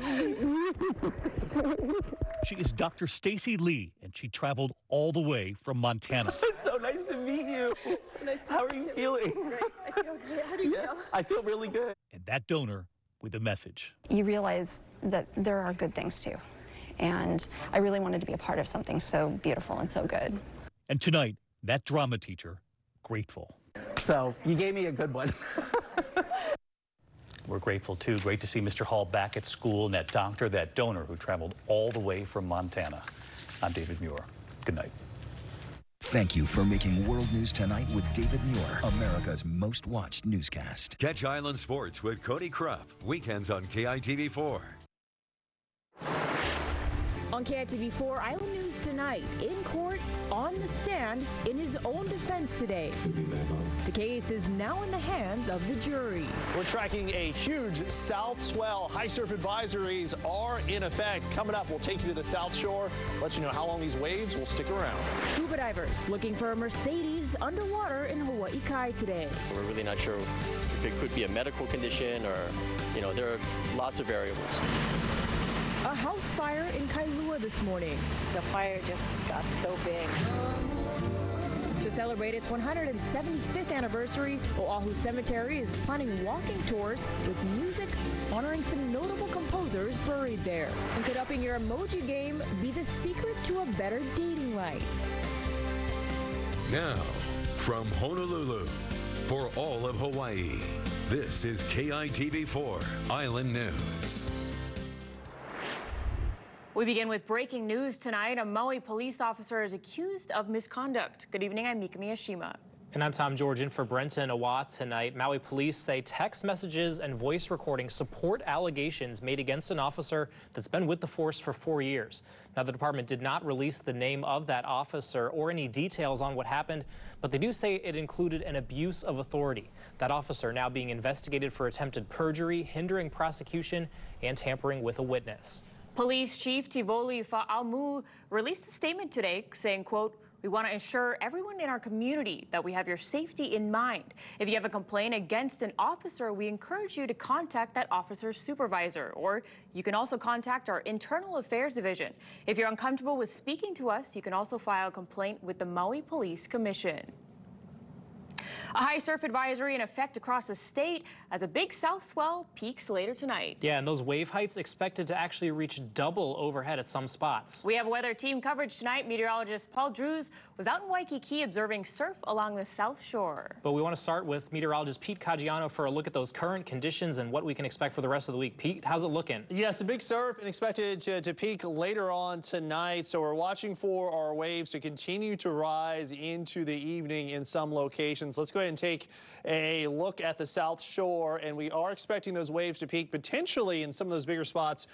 to meet you. She is Dr. Stacy Lee, and she traveled all the way from Montana. It's so nice to meet you. It's so nice to How meet are you you. feeling? Great. I feel great. How do you Yeah, feel? I feel really good. And that donor with a message. you realize that there are good things too. And I really wanted to be a part of something so beautiful and so good. And tonight, that drama teacher, grateful. So you gave me a good one. We're grateful too. Great to see Mr. Hall back at school and that doctor, that donor who traveled all the way from Montana. I'm David Muir. Good night. Thank you for making World News Tonight with David Muir, America's most watched newscast. Catch Island Sports with Cody Krupp. Weekends on KITV4. On KITV4 Island News tonight, in court, on the stand, in his own defense today. The case is now in the hands of the jury. We're tracking a huge south swell. High surf advisories are in effect. Coming up, we'll take you to the South Shore, let you know how long these waves will stick around. Scuba divers looking for a Mercedes underwater in Hawaii Kai today. We're really not sure if it could be a medical condition or, you know, there are lots of variables. A house fire in Kailua this morning. The fire just got so big. To celebrate its 175th anniversary, Oahu Cemetery is planning walking tours with music honoring some notable composers buried there. And could upping your emoji game be the secret to a better dating life? Now, from Honolulu, for all of Hawaii, this is KITV4 Island News. We begin with breaking news tonight. A Maui police officer is accused of misconduct. Good evening, I'm Mika Miyashima. And I'm Tom George in for Brenton Awa tonight. Maui police say text messages and voice recordings support allegations made against an officer that's been with the force for four years. Now, the department did not release the name of that officer or any details on what happened, but they do say it included an abuse of authority. That officer now being investigated for attempted perjury, hindering prosecution, and tampering with a witness. Police Chief Tivoli Faaumu released a statement today saying, quote, we want to ensure everyone in our community that we have your safety in mind. If you have a complaint against an officer, we encourage you to contact that officer's supervisor, or you can also contact our Internal Affairs Division. If you're uncomfortable with speaking to us, you can also file a complaint with the Maui Police Commission. A high surf advisory in effect across the state as a big south swell peaks later tonight. Yeah, and those wave heights expected to actually reach double overhead at some spots. We have weather team coverage tonight. Meteorologist Paul Drews was out in Waikiki observing surf along the south shore. But we want to start with meteorologist Pete Caggiano for a look at those current conditions and what we can expect for the rest of the week. Pete, how's it looking? Yes, a big surf and expected to, to peak later on tonight. So we're watching for our waves to continue to rise into the evening in some locations. Let's go ahead and take a look at the South Shore, and we are expecting those waves to peak potentially in some of those bigger spots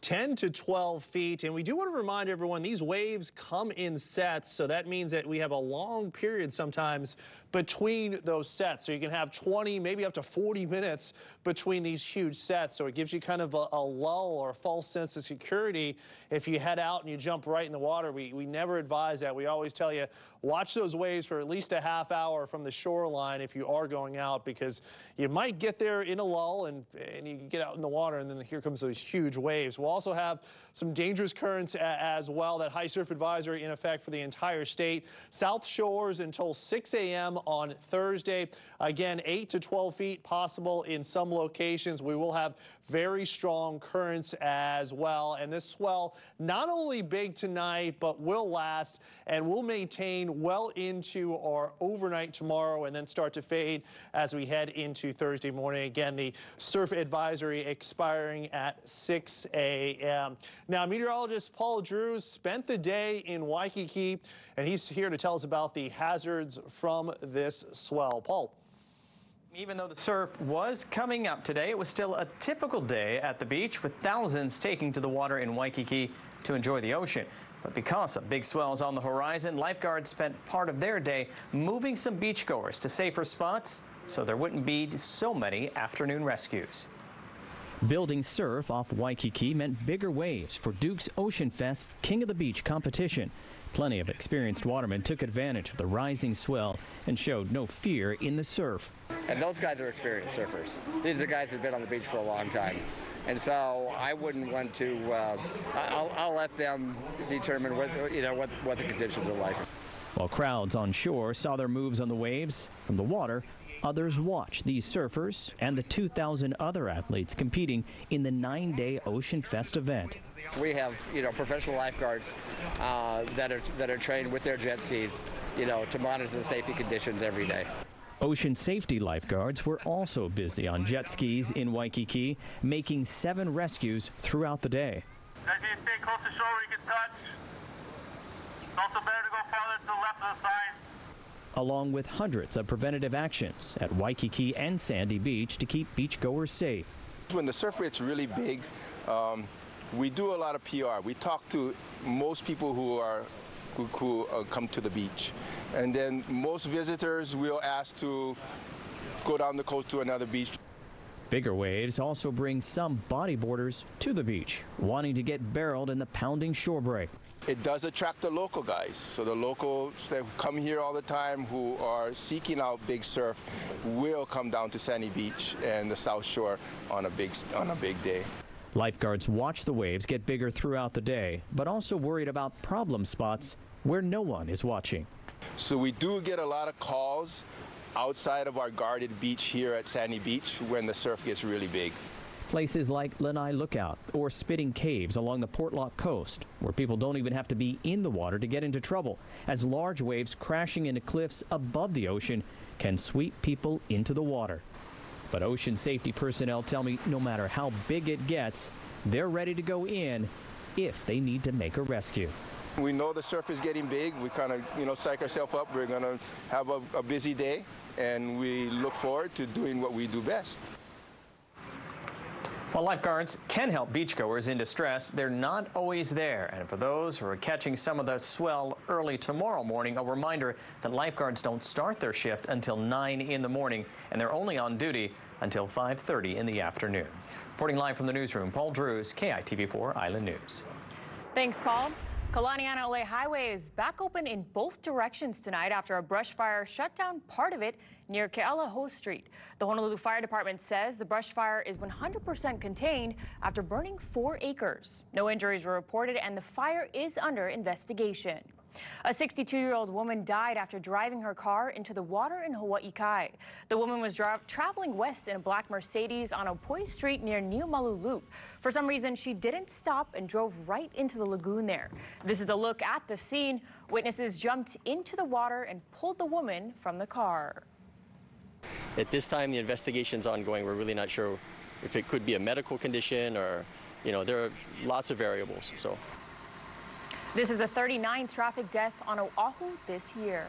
10 to 12 feet. And we do want to remind everyone these waves come in sets. So that means that we have a long period sometimes between those sets. So you can have 20, maybe up to 40 minutes between these huge sets. So it gives you kind of a, a lull or a false sense of security if you head out and you jump right in the water. We, we never advise that. We always tell you watch those waves for at least a half hour from the shoreline if you are going out because you might get there in a lull and, and you get out in the water and then here comes those huge waves. We'll also have some dangerous currents as well. That high surf advisory in effect for the entire state. South shores until 6 a.m. on Thursday. Again, 8 to 12 feet possible in some locations. We will have very strong currents as well. And this swell not only big tonight, but will last and will maintain well into our overnight tomorrow and then start to fade as we head into Thursday morning. Again, the surf advisory expiring at 6 a.m. Now, meteorologist Paul Drews spent the day in Waikiki, and he's here to tell us about the hazards from this swell. Paul. Even though the surf was coming up today, it was still a typical day at the beach with thousands taking to the water in Waikiki to enjoy the ocean. But because of big swells on the horizon, lifeguards spent part of their day moving some beachgoers to safer spots so there wouldn't be so many afternoon rescues. Building surf off Waikiki meant bigger waves for Duke's Ocean Fest King of the Beach competition. Plenty of experienced watermen took advantage of the rising swell and showed no fear in the surf. And those guys are experienced surfers. These are guys that have been on the beach for a long time. And so I wouldn't want to, uh, I'll, I'll let them determine what, you know, what, what the conditions are like. While crowds on shore saw their moves on the waves, from the water, others watched these surfers and the 2,000 other athletes competing in the nine-day Ocean Fest event. We have, you know, professional lifeguards uh, that are that are trained with their jet skis, you know, to monitor the safety conditions every day. Ocean safety lifeguards were also busy on jet skis in Waikiki, making seven rescues throughout the day. Guys need to stay close to shore where you can touch. It's also better to go farther to the left of the sign. along with hundreds of preventative actions at Waikiki and Sandy Beach to keep beachgoers safe. When the surf rate's really big, um, we do a lot of PR. We talk to most people who are who, who uh, come to the beach, and then most visitors we'll ask to go down the coast to another beach. Bigger waves also bring some bodyboarders to the beach, wanting to get barreled in the pounding shore break. It does attract the local guys. So the locals that come here all the time who are seeking out big surf will come down to Sandy Beach and the South Shore on a big on a big day. Lifeguards watch the waves get bigger throughout the day, but also worried about problem spots where no one is watching. So we do get a lot of calls outside of our guarded beach here at Sandy Beach when the surf gets really big. Places like Lanai Lookout or Spitting Caves along the Portlock coast, where people don't even have to be in the water to get into trouble, as large waves crashing into cliffs above the ocean can sweep people into the water. But ocean safety personnel tell me no matter how big it gets, they're ready to go in if they need to make a rescue. We know the surf is getting big. We kind of, you know, psych ourselves up. We're going to have a, a busy day, and we look forward to doing what we do best. While lifeguards can help beachgoers in distress, they're not always there. And for those who are catching some of the swell early tomorrow morning, a reminder that lifeguards don't start their shift until 9 in the morning, and they're only on duty until 5.30 in the afternoon. Reporting live from the newsroom, Paul Drews, KITV4 Island News. Thanks, Paul. Kalanianaole Highway is back open in both directions tonight after a brush fire shut down part of it near Kealaho Street. The Honolulu Fire Department says the brush fire is 100% contained after burning four acres. No injuries were reported and the fire is under investigation. A 62-year-old woman died after driving her car into the water in Hawaii Kai. The woman was traveling west in a black Mercedes on Opoi Street near Niumalu Loop. For some reason, she didn't stop and drove right into the lagoon there. This is a look at the scene. Witnesses jumped into the water and pulled the woman from the car. At this time, the investigation's ongoing. We're really not sure if it could be a medical condition or, you know, there are lots of variables. So This is the 39th traffic death on Oahu this year.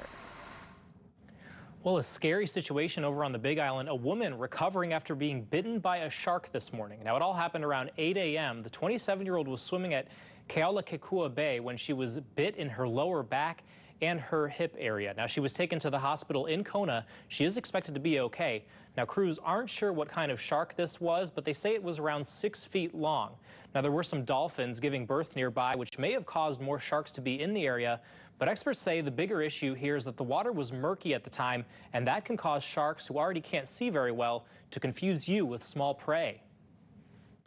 Well, a scary situation over on the Big Island. A woman recovering after being bitten by a shark this morning. Now, it all happened around 8 a.m. The 27 year old was swimming at Kealakekua Bay when she was bit in her lower back and her hip area. Now, she was taken to the hospital in Kona. She is expected to be okay. Now, crews aren't sure what kind of shark this was, but they say it was around six feet long. Now, there were some dolphins giving birth nearby, which may have caused more sharks to be in the area. But experts say the bigger issue here is that the water was murky at the time, and that can cause sharks who already can't see very well to confuse you with small prey.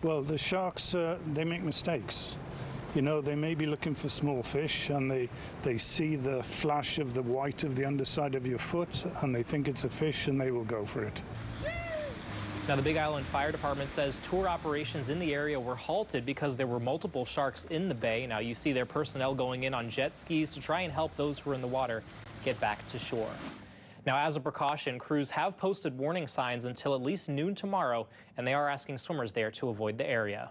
Well, the sharks, uh, they make mistakes. You know, they may be looking for small fish and they, they see the flash of the white of the underside of your foot and they think it's a fish and they will go for it. Now, the Big Island Fire Department says tour operations in the area were halted because there were multiple sharks in the bay. Now, you see their personnel going in on jet skis to try and help those who are in the water get back to shore. Now, as a precaution, crews have posted warning signs until at least noon tomorrow, and they are asking swimmers there to avoid the area.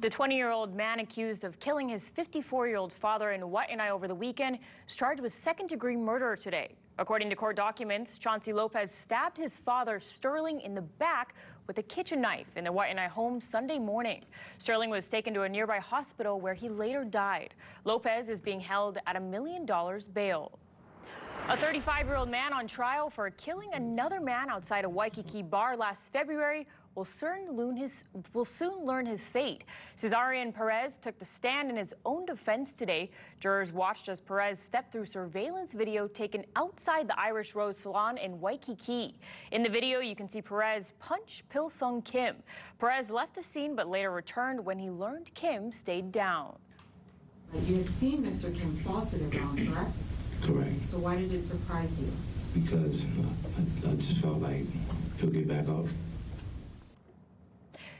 The 20 year old man accused of killing his 54 year old father in Waianae over the weekend is charged with second degree murder today. According to court documents, Chauncey Lopez stabbed his father, Sterling, in the back with a kitchen knife in the Waianae home Sunday morning. Sterling was taken to a nearby hospital where he later died. Lopez is being held at a million dollars bail. A 35 year old man on trial for killing another man outside a Waikiki bar last February will soon learn his, will soon learn his fate. Cesarian Perez took the stand in his own defense today. Jurors watched as Perez stepped through surveillance video taken outside the Irish Rose Saloon in Waikiki. In the video, you can see Perez punch Pil Sung Kim. Perez left the scene but later returned when he learned Kim stayed down. You had seen Mr. Kim fall to the ground, correct? Correct. So why did it surprise you? Because I, I just felt like he'll get back up.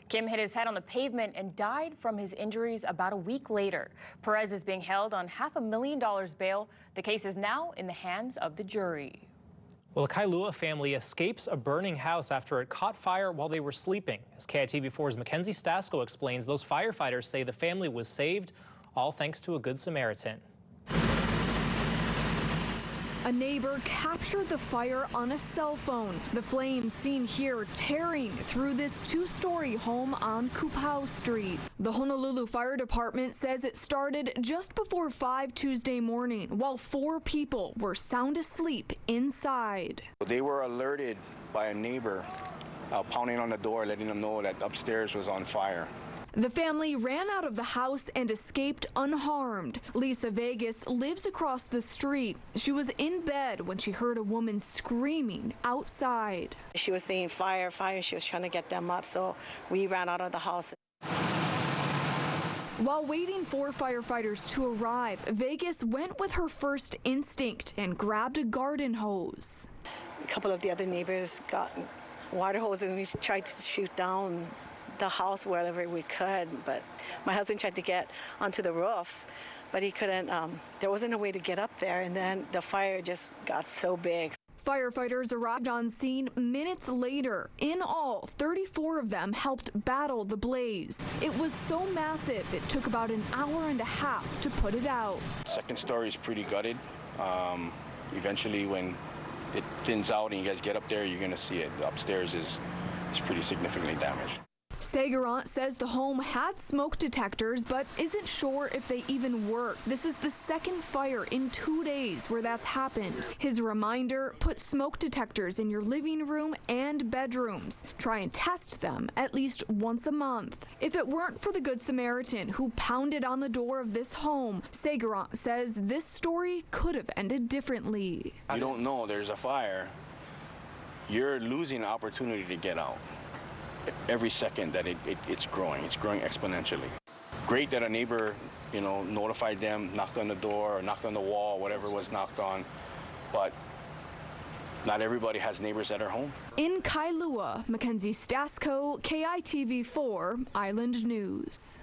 Kim hit his head on the pavement and died from his injuries about a week later. Perez is being held on half a million dollars bail. The case is now in the hands of the jury. Well, the Kailua family escapes a burning house after it caught fire while they were sleeping. As KITV4's Mackenzie Stasko explains, those firefighters say the family was saved, all thanks to a Good Samaritan. A neighbor captured the fire on a cell phone. The flames seen here tearing through this two-story home on Kupau Street. The Honolulu Fire Department says it started just before 5 Tuesday morning while four people were sound asleep inside. They were alerted by a neighbor uh, pounding on the door, letting them know that upstairs was on fire. The family ran out of the house and escaped unharmed. Lisa Vegas lives across the street. She was in bed when she heard a woman screaming outside. She was saying fire, fire. She was trying to get them up, so we ran out of the house. While waiting for firefighters to arrive, Vegas went with her first instinct and grabbed a garden hose. A couple of the other neighbors got water hoses and we tried to shoot down the house wherever we could. But my husband tried to get onto the roof, but he couldn't. Um, there wasn't a way to get up there, and then the fire just got so big. Firefighters arrived on scene minutes later. In all, 34 of them helped battle the blaze. It was so massive, it took about an hour and a half to put it out. Second story is pretty gutted. Um, eventually, when it thins out and you guys get up there, you're going to see it. Upstairs is, is pretty significantly damaged. Sagarant says the home had smoke detectors, but isn't sure if they even work. This is the second fire in two days where that's happened. His reminder put smoke detectors in your living room and bedrooms. Try and test them at least once a month. If it weren't for the Good Samaritan who pounded on the door of this home, Sagarant says this story could have ended differently. I don't know there's a fire. You're losing opportunity to get out every second that it, it, it's growing. It's growing exponentially. Great that a neighbor, you know, notified them, knocked on the door or knocked on the wall, whatever was knocked on. But not everybody has neighbors at are home. In Kailua, Mackenzie Stasko, KITV4, Island News.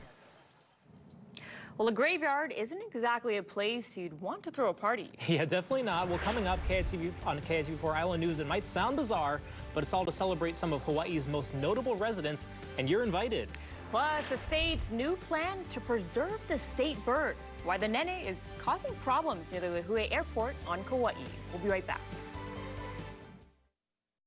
Well, a graveyard isn't exactly a place you'd want to throw a party. Yeah, definitely not. Well, coming up KITV, on KITV4 Island News, it might sound bizarre, but it's all to celebrate some of Hawaii's most notable residents, and you're invited. Plus, the state's new plan to preserve the state bird. Why the nene is causing problems near the Lihue Airport on Kauai. We'll be right back.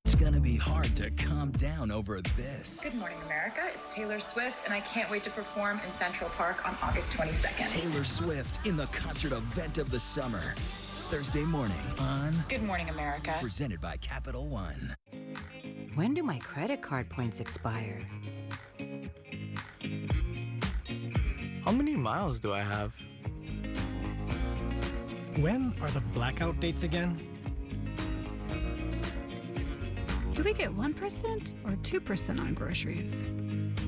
It's gonna be hard to calm down over this. Good morning, America. It's Taylor Swift, and I can't wait to perform in Central Park on August 22nd. Taylor Swift in the concert event of the summer. Thursday morning on Good Morning, America. Presented by Capital One. When do my credit card points expire? How many miles do I have? When are the blackout dates again? Do we get 1% or 2% on groceries?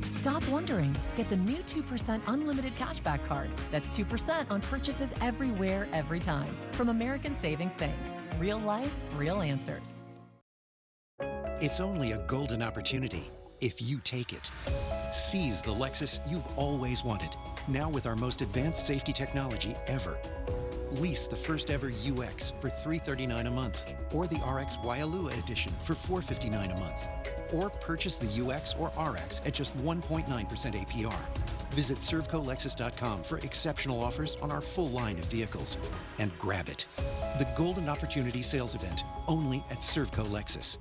Stop wondering. Get the new 2% unlimited cashback card. That's 2% on purchases everywhere, every time. From American Savings Bank. Real life, real answers. It's only a golden opportunity if you take it. Seize the Lexus you've always wanted. Now with our most advanced safety technology ever. Lease the first ever UX for 339 a month, or the RX Waialua edition for 459 a month. Or purchase the UX or RX at just 1.9% APR. Visit servcolexus.com for exceptional offers on our full line of vehicles. And grab it. The Golden Opportunity Sales Event, only at Servco Lexus.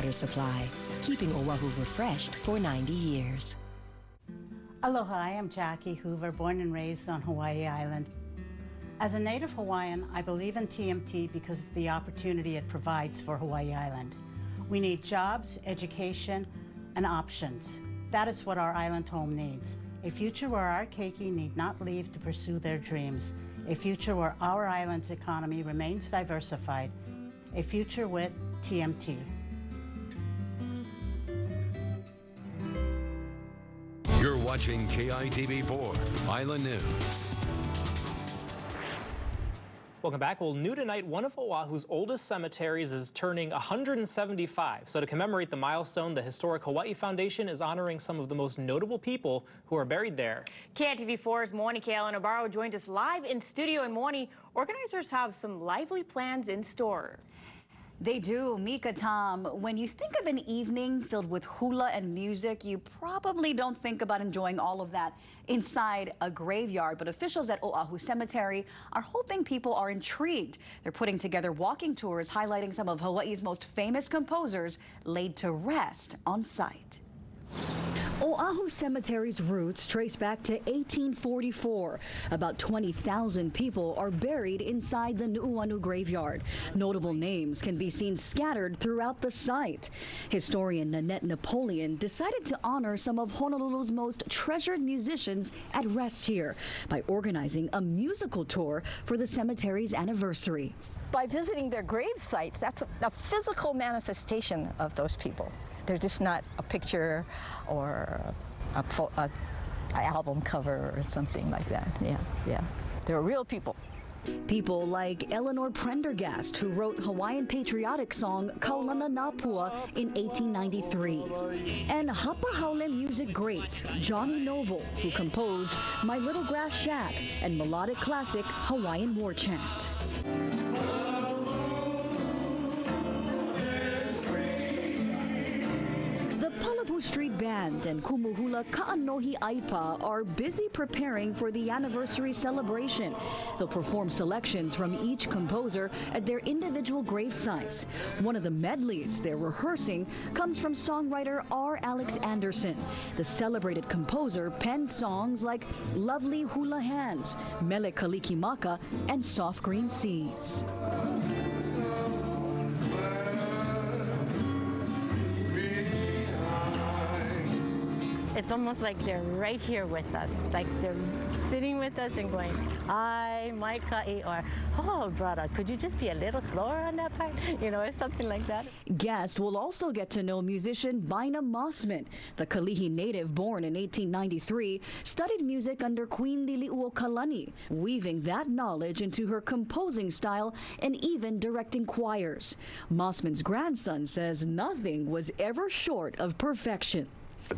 Water Supply, keeping Oahu refreshed for 90 years. Aloha, I am Jackie Hoover, born and raised on Hawaii Island. As a native Hawaiian, I believe in TMT because of the opportunity it provides for Hawaii Island. We need jobs, education, and options. That is what our island home needs. A future where our keiki need not leave to pursue their dreams. A future where our island's economy remains diversified. A future with TMT. Watching KITV4 Island News. Welcome back. Well, new tonight, one of Oahu's oldest cemeteries is turning 175. So to commemorate the milestone, the Historic Hawaii Foundation is honoring some of the most notable people who are buried there. KITV4's Moani Keala Nabarro joined us live in studio. And Moani, organizers have some lively plans in store. They do. Mika Tom, when you think of an evening filled with hula and music, you probably don't think about enjoying all of that inside a graveyard. But officials at Oahu Cemetery are hoping people are intrigued. They're putting together walking tours highlighting some of Hawaii's most famous composers laid to rest on site. Oahu Cemetery's roots trace back to 1844. About 20,000 people are buried inside the Nu'uanu graveyard. Notable names can be seen scattered throughout the site. Historian Nanette Napoleon decided to honor some of Honolulu's most treasured musicians at rest here by organizing a musical tour for the cemetery's anniversary. By visiting their grave sites, that's a, a physical manifestation of those people. They're just not a picture or a, a, a album cover or something like that. Yeah, yeah. They're real people. People like Eleanor Prendergast, who wrote Hawaiian patriotic song Kaulana Napua in 1893. And Hapa Haole music great Johnny Noble, who composed My Little Grass Shack and melodic classic Hawaiian War Chant. Palapu Street Band and Kumuhula Ka'anohi Aipa are busy preparing for the anniversary celebration. They'll perform selections from each composer at their individual grave sites. One of the medleys they're rehearsing comes from songwriter R. Alex Anderson. The celebrated composer penned songs like Lovely Hula Hands, Mele Kalikimaka, and Soft Green Seas. It's almost like they're right here with us. Like they're sitting with us and going, I, ka'i, or, oh, brother, could you just be a little slower on that part? You know, or something like that. Guests will also get to know musician Bina Mossman. The Kalihi native born in 1893 studied music under Queen Liliuokalani, weaving that knowledge into her composing style and even directing choirs. Mossman's grandson says nothing was ever short of perfection.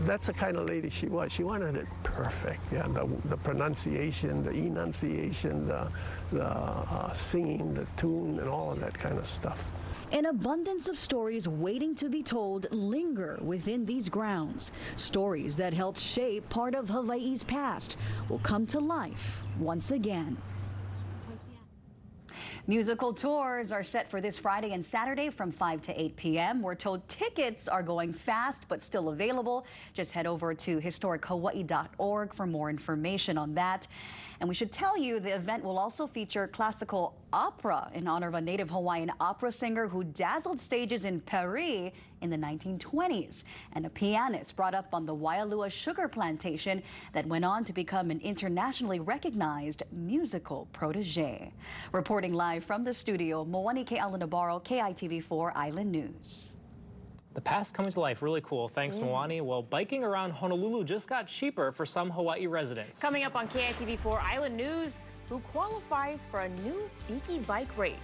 That's the kind of lady she was. She wanted it perfect. Yeah, the, the pronunciation, the enunciation, the, the uh, singing, the tune, and all of that kind of stuff. An abundance of stories waiting to be told linger within these grounds. Stories that helped shape part of Hawaii's past will come to life once again. Musical tours are set for this Friday and Saturday from 5 to 8 p.m. We're told tickets are going fast but still available. Just head over to historichawaii.org for more information on that. And we should tell you the event will also feature classical opera in honor of a native Hawaiian opera singer who dazzled stages in Paris in the 1920s, and a pianist brought up on the Waialua sugar plantation that went on to become an internationally recognized musical protege. Reporting live from the studio, Moani Keala Nabarro, KITV4 Island News. The past coming to life, really cool. Thanks, mm. Moani. Well, biking around Honolulu just got cheaper for some Hawaii residents. Coming up on KITV4 Island News, who qualifies for a new Biki bike rate?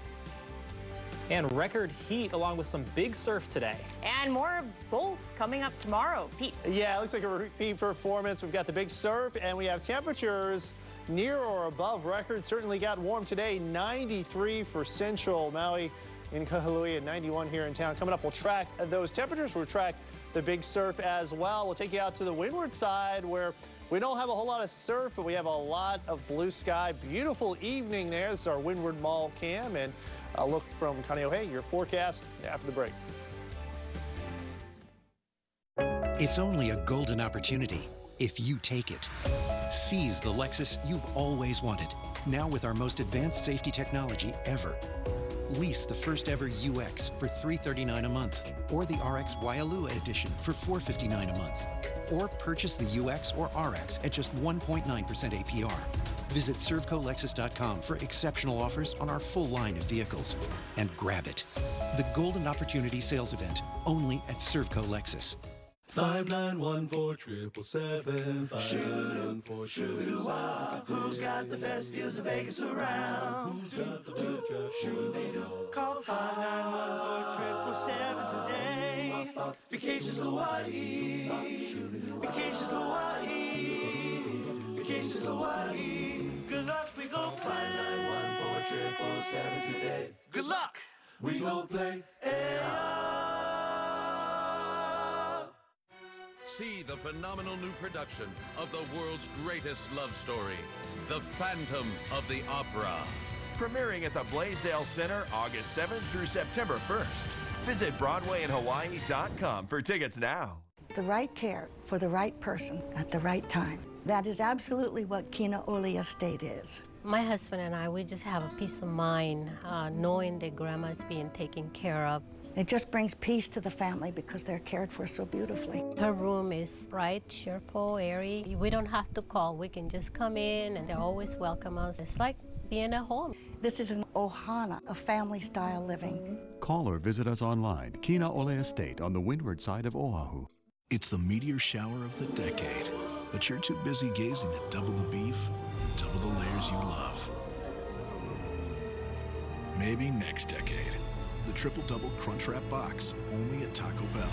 And record heat along with some big surf today. And more both coming up tomorrow. Pete. Yeah, it looks like a repeat performance. We've got the big surf and we have temperatures near or above record. Certainly got warm today, 93 for central Maui in Kahului at 91 here in town. Coming up, we'll track those temperatures. We'll track the big surf as well. We'll take you out to the windward side where we don't have a whole lot of surf, but we have a lot of blue sky. Beautiful evening there. This is our Windward Mall cam and a look from Kaneohe, your forecast after the break. It's only a golden opportunity if you take it. Seize the Lexus you've always wanted, now with our most advanced safety technology ever. Lease the first ever UX for 339 a month, or the RX Waialua edition for 459 a month, or purchase the UX or RX at just 1.9% APR. Visit servcolexus.com for exceptional offers on our full line of vehicles. And grab it. The Golden Opportunity Sales Event, only at Servco Lexus. Five nine one four triple seven. Five nine one four triple seven. Who's got the best deals in Vegas around? Who's got the good job? Shoo-dee-doo. Call five nine one four triple seven today. Vacations Hawaii. Vacations Hawaii. Vacations Hawaii. Good luck, we go play. Five nine one four triple seven today. Good luck. We go play. See the phenomenal new production of the world's greatest love story, The Phantom of the Opera. Premiering at the Blaisdell Center August 7th through September 1st. Visit BroadwayInHawaii.com for tickets now. The right care for the right person at the right time. That is absolutely what Kina Ole Estate is. My husband and I, we just have a peace of mind uh, knowing that grandma's being taken care of. It just brings peace to the family because they're cared for so beautifully. Her room is bright, cheerful, airy. We don't have to call. We can just come in and they always welcome us. It's like being at home. This is an ohana, a family style living. Call or visit us online, Kina Ole Estate on the windward side of Oahu. It's the meteor shower of the decade, but you're too busy gazing at double the beef and double the layers you love. Maybe next decade. The triple double crunch wrap box, only at Taco Bell.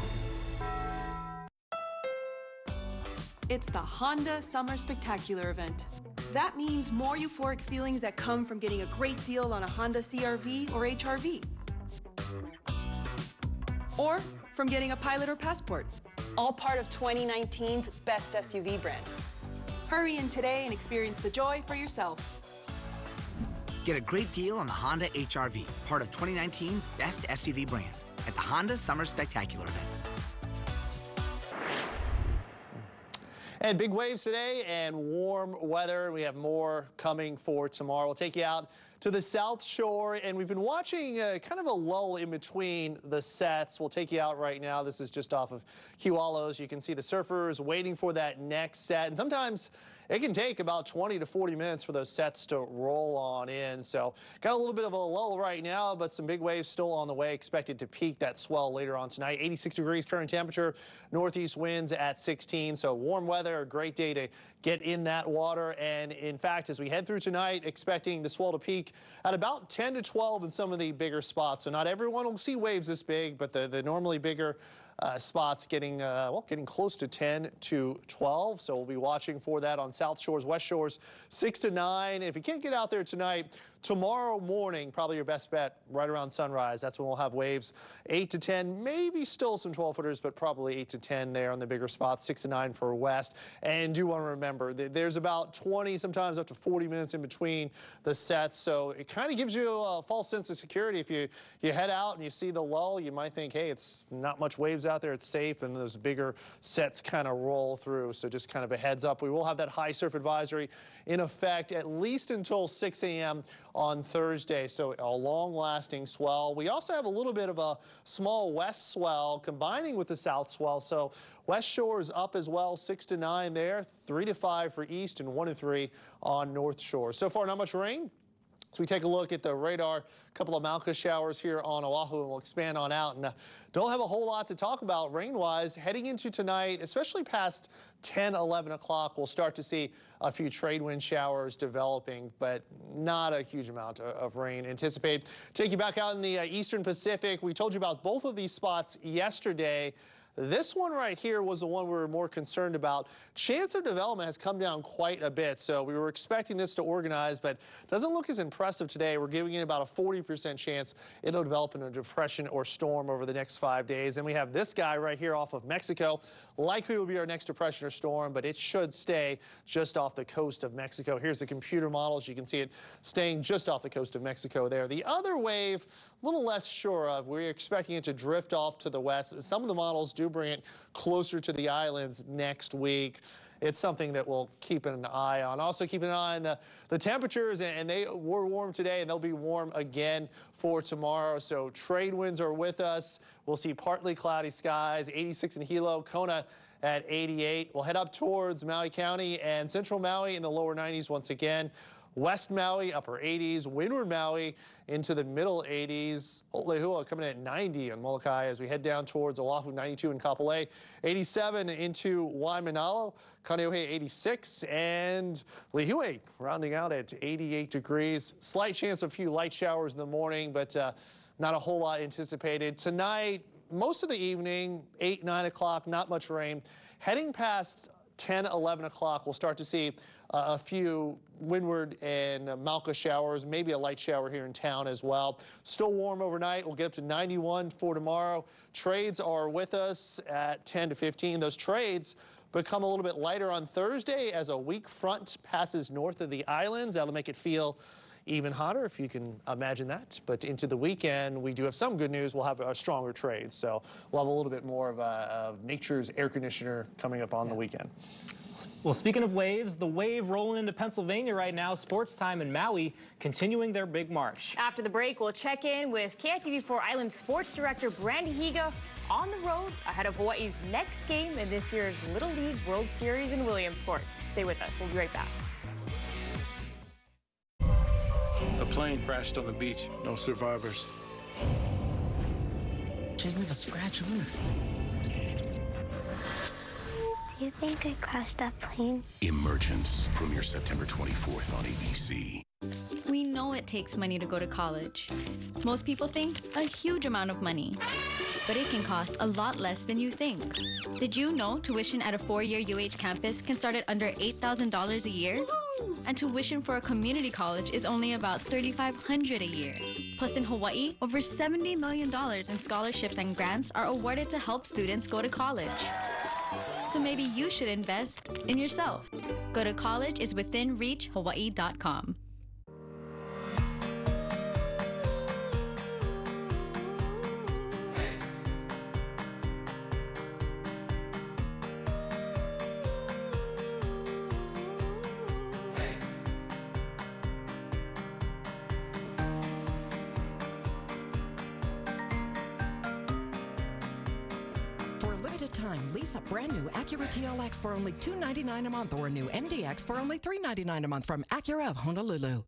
It's the Honda Summer Spectacular event. That means more euphoric feelings that come from getting a great deal on a Honda CRV or HRV. Or from getting a Pilot or Passport. All part of 2019's best SUV brand. Hurry in today and experience the joy for yourself. Get a great deal on the Honda HRV, part of 2019's best SUV brand, at the Honda Summer Spectacular event. And big waves today and warm weather. We have more coming for tomorrow. We'll take you out to the South Shore, and we've been watching uh, kind of a lull in between the sets. We'll take you out right now. This is just off of Kewalos. You can see the surfers waiting for that next set, and sometimes it can take about 20 to 40 minutes for those sets to roll on in. So got a little bit of a lull right now, but some big waves still on the way. Expected to peak that swell later on tonight. 86 degrees current temperature, northeast winds at 16. So warm weather, a great day to get in that water. And in fact, as we head through tonight, expecting the swell to peak at about 10 to 12 in some of the bigger spots. So not everyone will see waves this big, but the, the normally bigger uh, spots getting uh, well getting close to 10 to 12 so we'll be watching for that on south shores west shores 6 to 9 if you can't get out there tonight tomorrow morning probably your best bet right around sunrise that's when we'll have waves 8 to 10 maybe still some 12 footers but probably 8 to 10 there on the bigger spots 6 to 9 for west and do want to remember that there's about 20 sometimes up to 40 minutes in between the sets so it kind of gives you a false sense of security if you you head out and you see the lull you might think hey it's not much waves out there, it's safe, and those bigger sets kind of roll through. So just kind of a heads up. We will have that high surf advisory in effect at least until 6 a.m. on Thursday. So a long lasting swell. We also have a little bit of a small west swell combining with the south swell. So West Shore is up as well, 6 to 9 there, 3 to 5 for east, and 1 to 3 on North Shore. So far, not much rain. So we take a look at the radar, a couple of Mauka showers here on Oahu, and we'll expand on out. And uh, don't have a whole lot to talk about rain-wise. Heading into tonight, especially past 10, 11 o'clock, we'll start to see a few trade wind showers developing, but not a huge amount of, of rain anticipated. Take you back out in the uh, eastern Pacific. We told you about both of these spots yesterday. This one right here was the one we were more concerned about. Chance of development has come down quite a bit, so we were expecting this to organize, but doesn't look as impressive today. We're giving it about a 40% chance it'll develop into a depression or storm over the next five days. And we have this guy right here off of Mexico. Likely will be our next depression or storm, but it should stay just off the coast of Mexico. Here's the computer models. You can see it staying just off the coast of Mexico there. The other wave, little less sure of. We're expecting it to drift off to the west. Some of the models do bring it closer to the islands next week it's something that we'll keep an eye on. Also, keep an eye on the, the temperatures, and they were warm today, and they'll be warm again for tomorrow. So trade winds are with us. We'll see partly cloudy skies, 86 in Hilo, Kona at 88. We'll head up towards Maui County and central Maui in the lower 90s once again. West Maui, upper 80s. Windward Maui into the middle 80s. Lehua coming in at 90 on Molokai as we head down towards Oahu, 92 in Kapolei. 87 into Waimanalo. Kaneohe 86 and Lihue rounding out at 88 degrees. Slight chance of a few light showers in the morning, but uh, not a whole lot anticipated. Tonight, most of the evening, 8, 9 o'clock, not much rain. Heading past 10, 11 o'clock, we'll start to see a few windward and uh, Mauka showers, maybe a light shower here in town as well. Still warm overnight. We'll get up to 91 for tomorrow. Trades are with us at 10 to 15. Those trades become a little bit lighter on Thursday as a weak front passes north of the islands. That'll make it feel even hotter, if you can imagine that. But into the weekend, we do have some good news. We'll have a stronger trade. So we'll have a little bit more of, a, of nature's air conditioner coming up on yeah. the weekend. Well, speaking of waves, the wave rolling into Pennsylvania right now. Sports time in Maui continuing their big march. After the break, we'll check in with KITV4 Island Sports Director Brandy Higa on the road ahead of Hawaii's next game in this year's Little League World Series in Williamsport. Stay with us. We'll be right back. Plane crashed on the beach. No survivors. She's never scratched a wound. Do you think I crashed that plane? Emergence premieres September 24th on ABC. We know it takes money to go to college. Most people think a huge amount of money, but it can cost a lot less than you think. Did you know tuition at a four-year UH campus can start at under $8,000 a year? And tuition for a community college is only about 3,500 a year. Plus in Hawaii, over $70 million in scholarships and grants are awarded to help students go to college. So maybe you should invest in yourself. Go to collegeiswithinreachhawaii.com. Acura for only $2.99 a month or a new MDX for only $3.99 a month from Acura of Honolulu.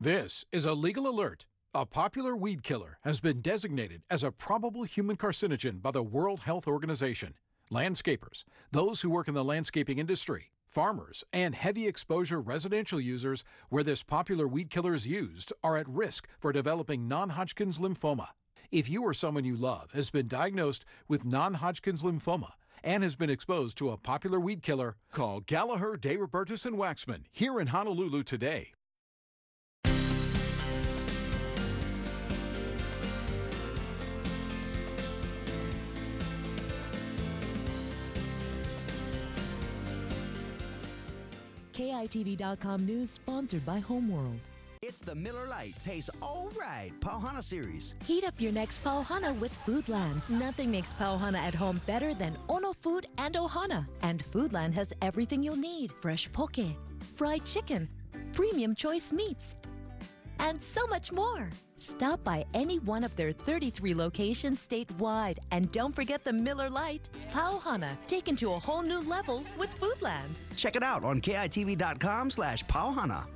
This is a legal alert. A popular weed killer has been designated as a probable human carcinogen by the World Health Organization. Landscapers, those who work in the landscaping industry, farmers, and heavy exposure residential users where this popular weed killer is used are at risk for developing non Hodgkin's lymphoma. If you or someone you love has been diagnosed with non Hodgkin's lymphoma, and has been exposed to a popular weed killer, call Galiher, DeRobertis, and Waxman here in Honolulu today. KITV.com news sponsored by Homeworld. It's the Miller Lite Tastes Alright Pauhana series. Heat up your next Pauhana with Foodland. Nothing makes Pauhana at home better than Ono Food and Ohana. And Foodland has everything you'll need fresh poke, fried chicken, premium choice meats, and so much more. Stop by any one of their 33 locations statewide. And don't forget the Miller Lite. Pauhana, taken to a whole new level with Foodland. Check it out on KITV.com slash Pauhana.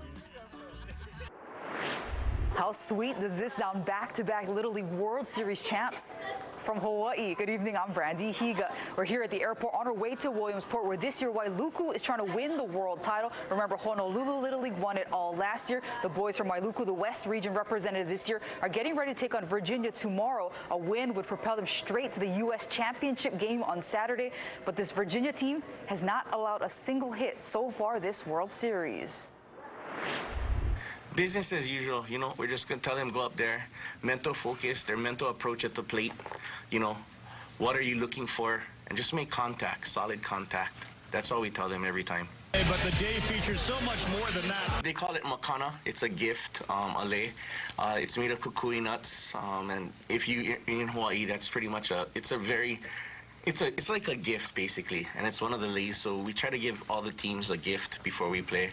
How sweet does this sound? Back-to-back Little League World Series champs from Hawaii. Good evening, I'm Brandy Higa. We're here at the airport on our way to Williamsport, where this year Wailuku is trying to win the world title. Remember, Honolulu Little League won it all last year. The boys from Wailuku, the West region representative this year, are getting ready to take on Virginia tomorrow. A win would propel them straight to the U.S. Championship game on Saturday. But this Virginia team has not allowed a single hit so far this World Series business as usual. You know, we're just gonna tell them go up there, mental focus, their mental approach at the plate. You know, what are you looking for, and just make contact, solid contact. That's all we tell them every time. Hey, but the day features so much more than that. They call it makana. It's a gift, um, a lei. Uh, it's made of kukui nuts, um, and if you in Hawaii, that's pretty much a. It's a very It's a it's like a gift basically, and it's one of the leagues. So we try to give all the teams a gift before we play,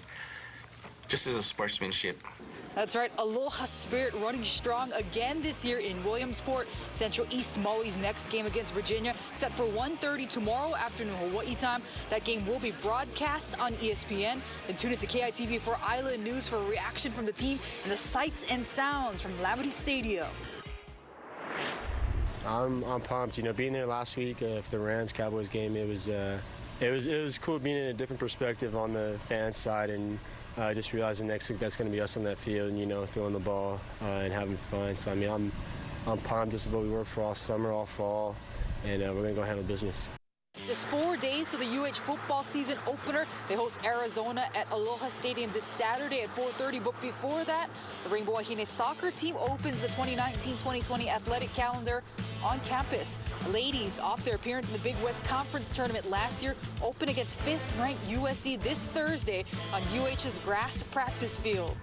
just as a sportsmanship. That's right. Aloha Spirit running strong again this year in Williamsport. Central East Maui's next game against Virginia set for 1.30 tomorrow afternoon Hawaii time. That game will be broadcast on ESPN. And tune into KITV for Island News for a reaction from the team and the sights and sounds from Lamade Stadium. I'm, I'm pumped. You know, being there last week uh, for the Rams Cowboys game, it was uh, it was it was cool being in a different perspective on the fan side and uh, just realizing next week that's going to be us on that field and you know throwing the ball uh, and having fun. So I mean, I'm I'm pumped. This is what we worked for all summer, all fall, and uh, we're going to go handle business. Just four days to the UH football season opener. They host Arizona at Aloha Stadium this Saturday at 4.30. But before that, the Rainbow Wahine soccer team opens the 2019-2020 athletic calendar on campus. Ladies, off their appearance in the Big West Conference tournament last year, open against fifth-ranked USC this Thursday on UH's grass practice field.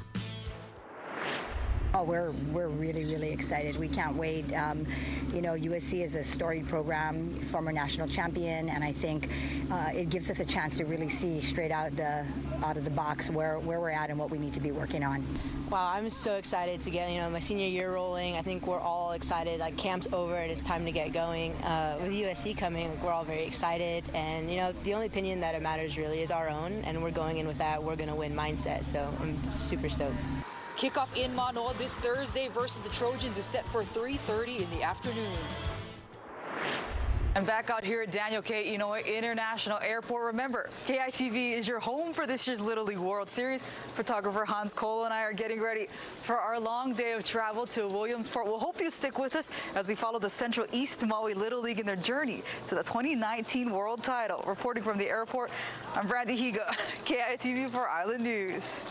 Oh, we're we're really really excited. We can't wait. Um, you know, USC is a storied program, former national champion, and I think uh, it gives us a chance to really see straight out the out of the box where where we're at and what we need to be working on. Wow, I'm so excited to get you know my senior year rolling. I think we're all excited. Like camp's over and it's time to get going. Uh, with USC coming, we're all very excited, and you know the only opinion that it matters really is our own, and we're going in with that we're gonna win mindset. So I'm super stoked. Kickoff in Manoa this Thursday versus the Trojans is set for 3.30 in the afternoon. I'm back out here at Daniel K. Inouye International Airport. Remember, KITV is your home for this year's Little League World Series. Photographer Hans Colo and I are getting ready for our long day of travel to Williamsport. We'll hope you stick with us as we follow the Central East Maui Little League in their journey to the 2019 World Title. Reporting from the airport, I'm Brandy Higa, KITV for Island News.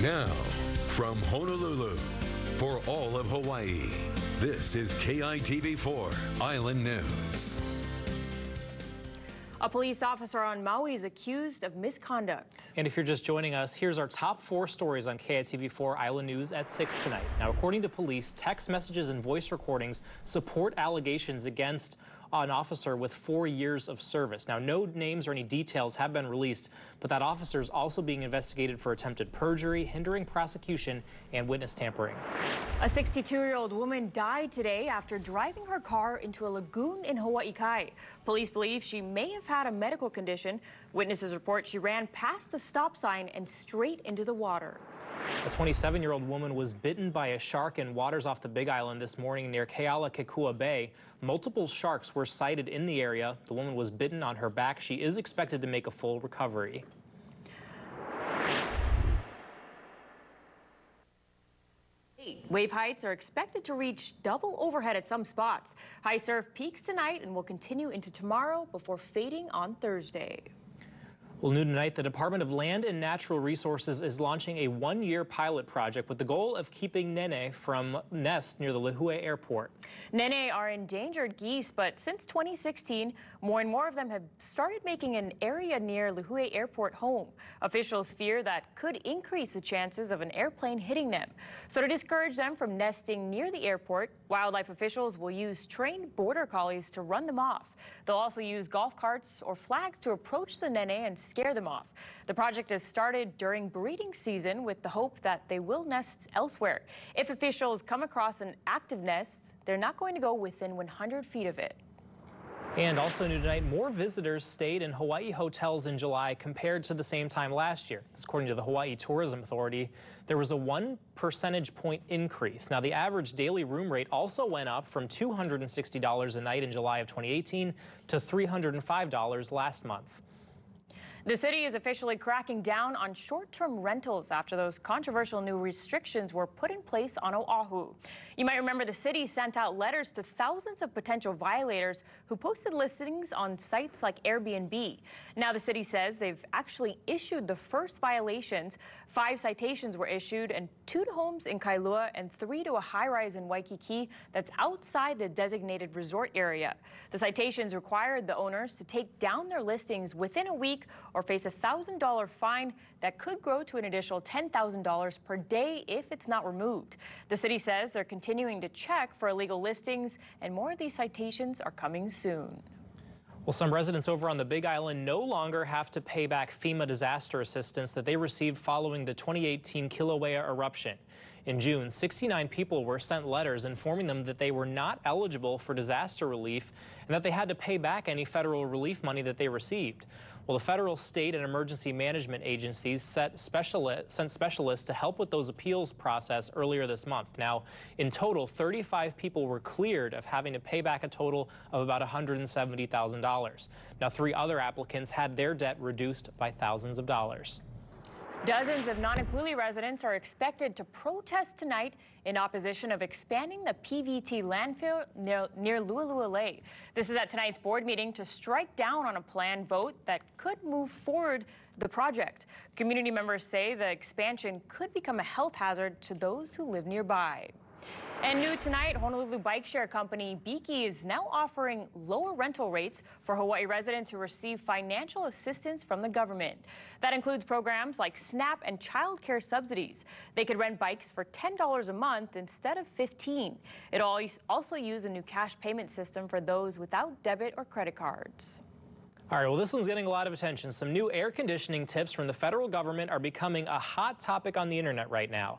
Now, from Honolulu, for all of Hawaii, this is KITV4 Island News. A police officer on Maui is accused of misconduct. And if you're just joining us, here's our top four stories on KITV4 Island News at 6 tonight. Now, according to police, text messages and voice recordings support allegations against an officer with four years of service. Now, no names or any details have been released, but that officer is also being investigated for attempted perjury, hindering prosecution, and witness tampering. A 62-year-old woman died today after driving her car into a lagoon in Hawaii Kai. Police believe she may have had a medical condition. Witnesses report she ran past a stop sign and straight into the water. A 27-year-old woman was bitten by a shark in waters off the Big Island this morning near Kealakekua Bay. Multiple sharks were sighted in the area. The woman was bitten on her back. She is expected to make a full recovery. Wave heights are expected to reach double overhead at some spots. High surf peaks tonight and will continue into tomorrow before fading on Thursday. Well, new tonight, the Department of Land and Natural Resources is launching a one-year pilot project with the goal of keeping nene from nest near the Lihue Airport. Nene are endangered geese, but since 2016, more and more of them have started making an area near Lihue Airport home. Officials fear that could increase the chances of an airplane hitting them. So to discourage them from nesting near the airport, wildlife officials will use trained border collies to run them off. They'll also use golf carts or flags to approach the nene and scare them off. The project has started during breeding season with the hope that they will nest elsewhere. If officials come across an active nest, they're not going to go within 100 feet of it. And also new tonight, more visitors stayed in Hawaii hotels in July compared to the same time last year. According to the Hawaii Tourism Authority, there was a one percentage point increase. Now, the average daily room rate also went up from $260 a night in July of 2018 to $305 last month. The city is officially cracking down on short-term rentals after those controversial new restrictions were put in place on Oahu. You might remember the city sent out letters to thousands of potential violators who posted listings on sites like Airbnb. Now the city says they've actually issued the first violations. Five citations were issued and two to homes in Kailua and three to a high-rise in Waikiki that's outside the designated resort area. The citations required the owners to take down their listings within a week or face a $1,000 fine that could grow to an additional $10,000 per day if it's not removed. The city says they're continuing to check for illegal listings, and more of these citations are coming soon. Well, some residents over on the Big Island no longer have to pay back FEMA disaster assistance that they received following the 2018 Kilauea eruption. In June, 69 people were sent letters informing them that they were not eligible for disaster relief and that they had to pay back any federal relief money that they received. Well, the federal, state, and emergency management agencies sent specialists to help with those appeals process earlier this month. Now, in total, 35 people were cleared of having to pay back a total of about $170,000. Now, three other applicants had their debt reduced by thousands of dollars. Dozens of Nanakuli residents are expected to protest tonight in opposition of expanding the PVT landfill near, near Lake. This is at tonight's board meeting to strike down on a planned vote that could move forward the project. Community members say the expansion could become a health hazard to those who live nearby. And new tonight, Honolulu bike share company Biki is now offering lower rental rates for Hawaii residents who receive financial assistance from the government. That includes programs like SNAP and child care subsidies. They could rent bikes for $10 a month instead of 15. It also use a new cash payment system for those without debit or credit cards. All right, well, this one's getting a lot of attention. Some new air conditioning tips from the federal government are becoming a hot topic on the internet right now.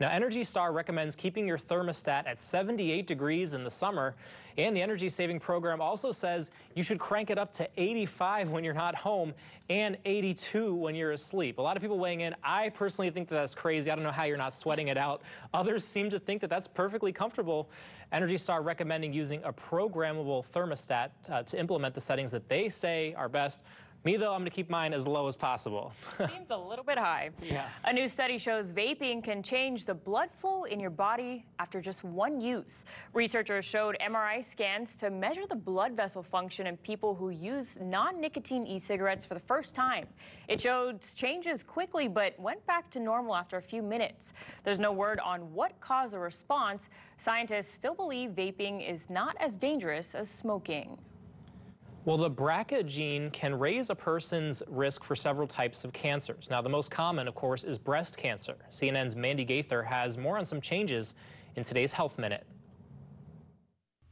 Now, Energy Star recommends keeping your thermostat at 78 degrees in the summer, and the energy saving program also says you should crank it up to 85 when you're not home and 82 when you're asleep. A lot of people weighing in. I personally think that that's crazy. I don't know how you're not sweating it out. Others seem to think that that's perfectly comfortable. Energy Star recommending using a programmable thermostat uh, to implement the settings that they say are best. Me, though, I'm going to keep mine as low as possible. Seems a little bit high. Yeah. A new study shows vaping can change the blood flow in your body after just one use. Researchers showed MRI scans to measure the blood vessel function in people who use non-nicotine e-cigarettes for the first time. It showed changes quickly, but went back to normal after a few minutes. There's no word on what caused the response. Scientists still believe vaping is not as dangerous as smoking. Well, the BRCA gene can raise a person's risk for several types of cancers. Now, the most common, of course, is breast cancer. CNN's Mandy Gaither has more on some changes in today's Health Minute.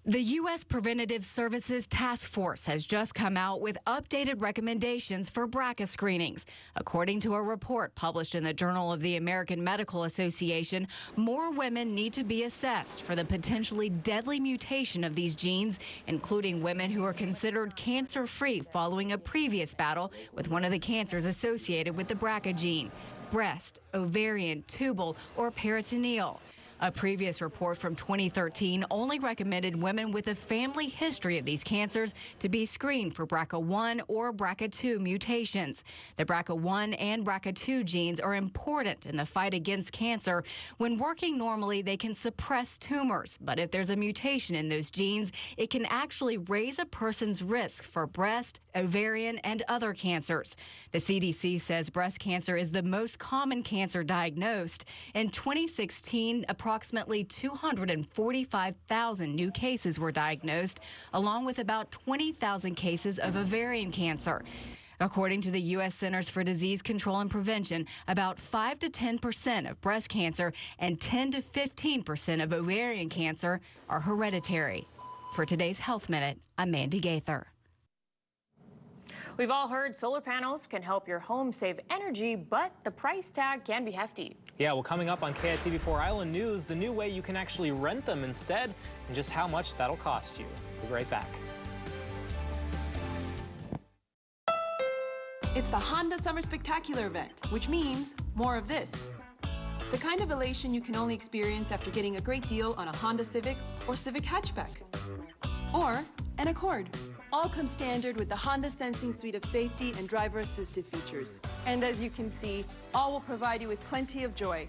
The U.S. Preventative Services Task Force has just come out with updated recommendations for BRCA screenings. According to a report published in the Journal of the American Medical Association, more women need to be assessed for the potentially deadly mutation of these genes, including women who are considered cancer free following a previous battle with one of the cancers associated with the BRCA gene breast, ovarian, tubal, or peritoneal. A previous report from 2013 only recommended women with a family history of these cancers to be screened for BRCA1 or BRCA2 mutations. The BRCA1 and BRCA2 genes are important in the fight against cancer. When working normally, they can suppress tumors, but if there's a mutation in those genes, it can actually raise a person's risk for breast, ovarian, and other cancers. The CDC says breast cancer is the most common cancer diagnosed. In 2016, approximately 245,000 new cases were diagnosed, along with about 20,000 cases of ovarian cancer. According to the U.S. Centers for Disease Control and Prevention, about 5 to 10 percent of breast cancer and 10 to 15 percent of ovarian cancer are hereditary. For today's Health Minute, I'm Mandy Gaither. We've all heard solar panels can help your home save energy, but the price tag can be hefty. Yeah, well, coming up on KITV4 Island News, the new way you can actually rent them instead, and just how much that'll cost you. We'll be right back. It's the Honda Summer Spectacular event, which means more of this. The kind of elation you can only experience after getting a great deal on a Honda Civic or Civic hatchback. Or an Accord all come standard with the Honda Sensing suite of safety and driver assistive features. And as you can see, all will provide you with plenty of joy.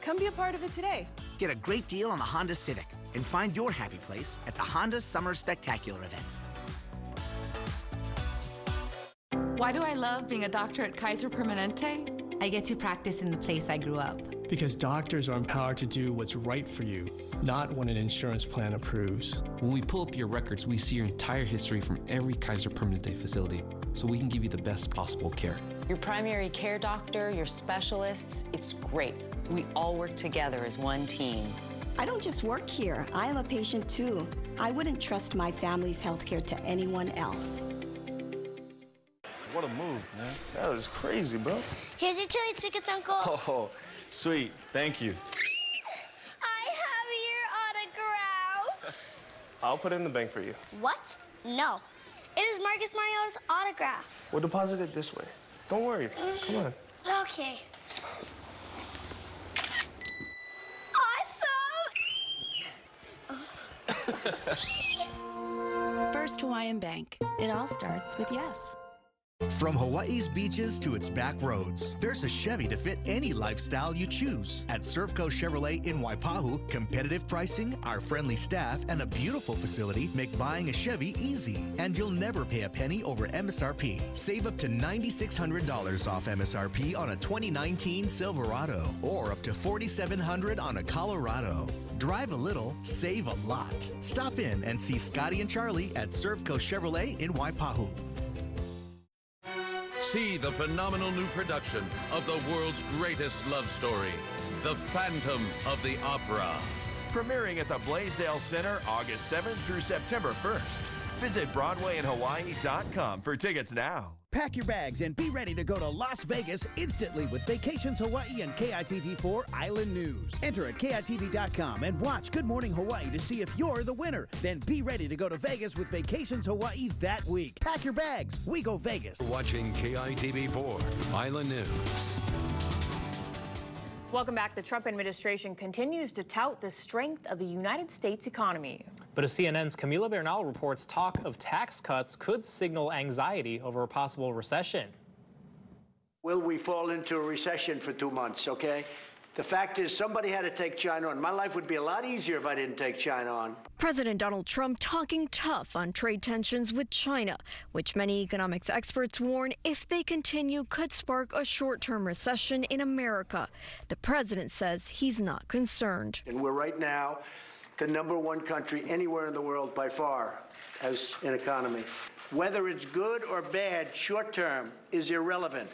Come be a part of it today. Get a great deal on the Honda Civic and find your happy place at the Honda Summer Spectacular event. Why do I love being a doctor at Kaiser Permanente? I get to practice in the place I grew up. Because doctors are empowered to do what's right for you, not what an insurance plan approves. When we pull up your records, we see your entire history from every Kaiser Permanente facility, so we can give you the best possible care. Your primary care doctor, your specialists, it's great. We all work together as one team. I don't just work here, I am a patient too. I wouldn't trust my family's healthcare to anyone else. What a move, man. That was crazy, bro. Here's your chili tickets, Uncle. Oh, sweet. Thank you. I have your autograph. I'll put it in the bank for you. What? No. It is Marcus Mariota's autograph. We'll deposit it this way. Don't worry. Come on. Okay. Awesome! First Hawaiian Bank. It all starts with yes. From Hawaii's beaches to its back roads, there's a Chevy to fit any lifestyle you choose. At Servco Chevrolet in Waipahu, competitive pricing, our friendly staff, and a beautiful facility make buying a Chevy easy. And you'll never pay a penny over MSRP. Save up to $9,600 off MSRP on a 2019 Silverado or up to 4,700 on a Colorado. Drive a little, save a lot. Stop in and see Scotty and Charlie at Servco Chevrolet in Waipahu. See the phenomenal new production of the world's greatest love story, The Phantom of the Opera. Premiering at the Blaisdell Center August 7th through September 1st. Visit BroadwayInHawaii.com for tickets now. Pack your bags and be ready to go to Las Vegas instantly with Vacations Hawaii and KITV4 Island News. Enter at KITV.com and watch Good Morning Hawaii to see if you're the winner. Then be ready to go to Vegas with Vacations Hawaii that week. Pack your bags. We go Vegas. Watching KITV4 Island News. Welcome back. The Trump administration continues to tout the strength of the United States economy. But as CNN's Camila Bernal reports, talk of tax cuts could signal anxiety over a possible recession. Will we fall into a recession for two months, okay? The fact is, somebody had to take China on. My life would be a lot easier if I didn't take China on. President Donald Trump talking tough on trade tensions with China, which many economics experts warn if they continue could spark a short term recession in America. The president says he's not concerned. And we're right now the number one country anywhere in the world by far as an economy. Whether it's good or bad short term is irrelevant.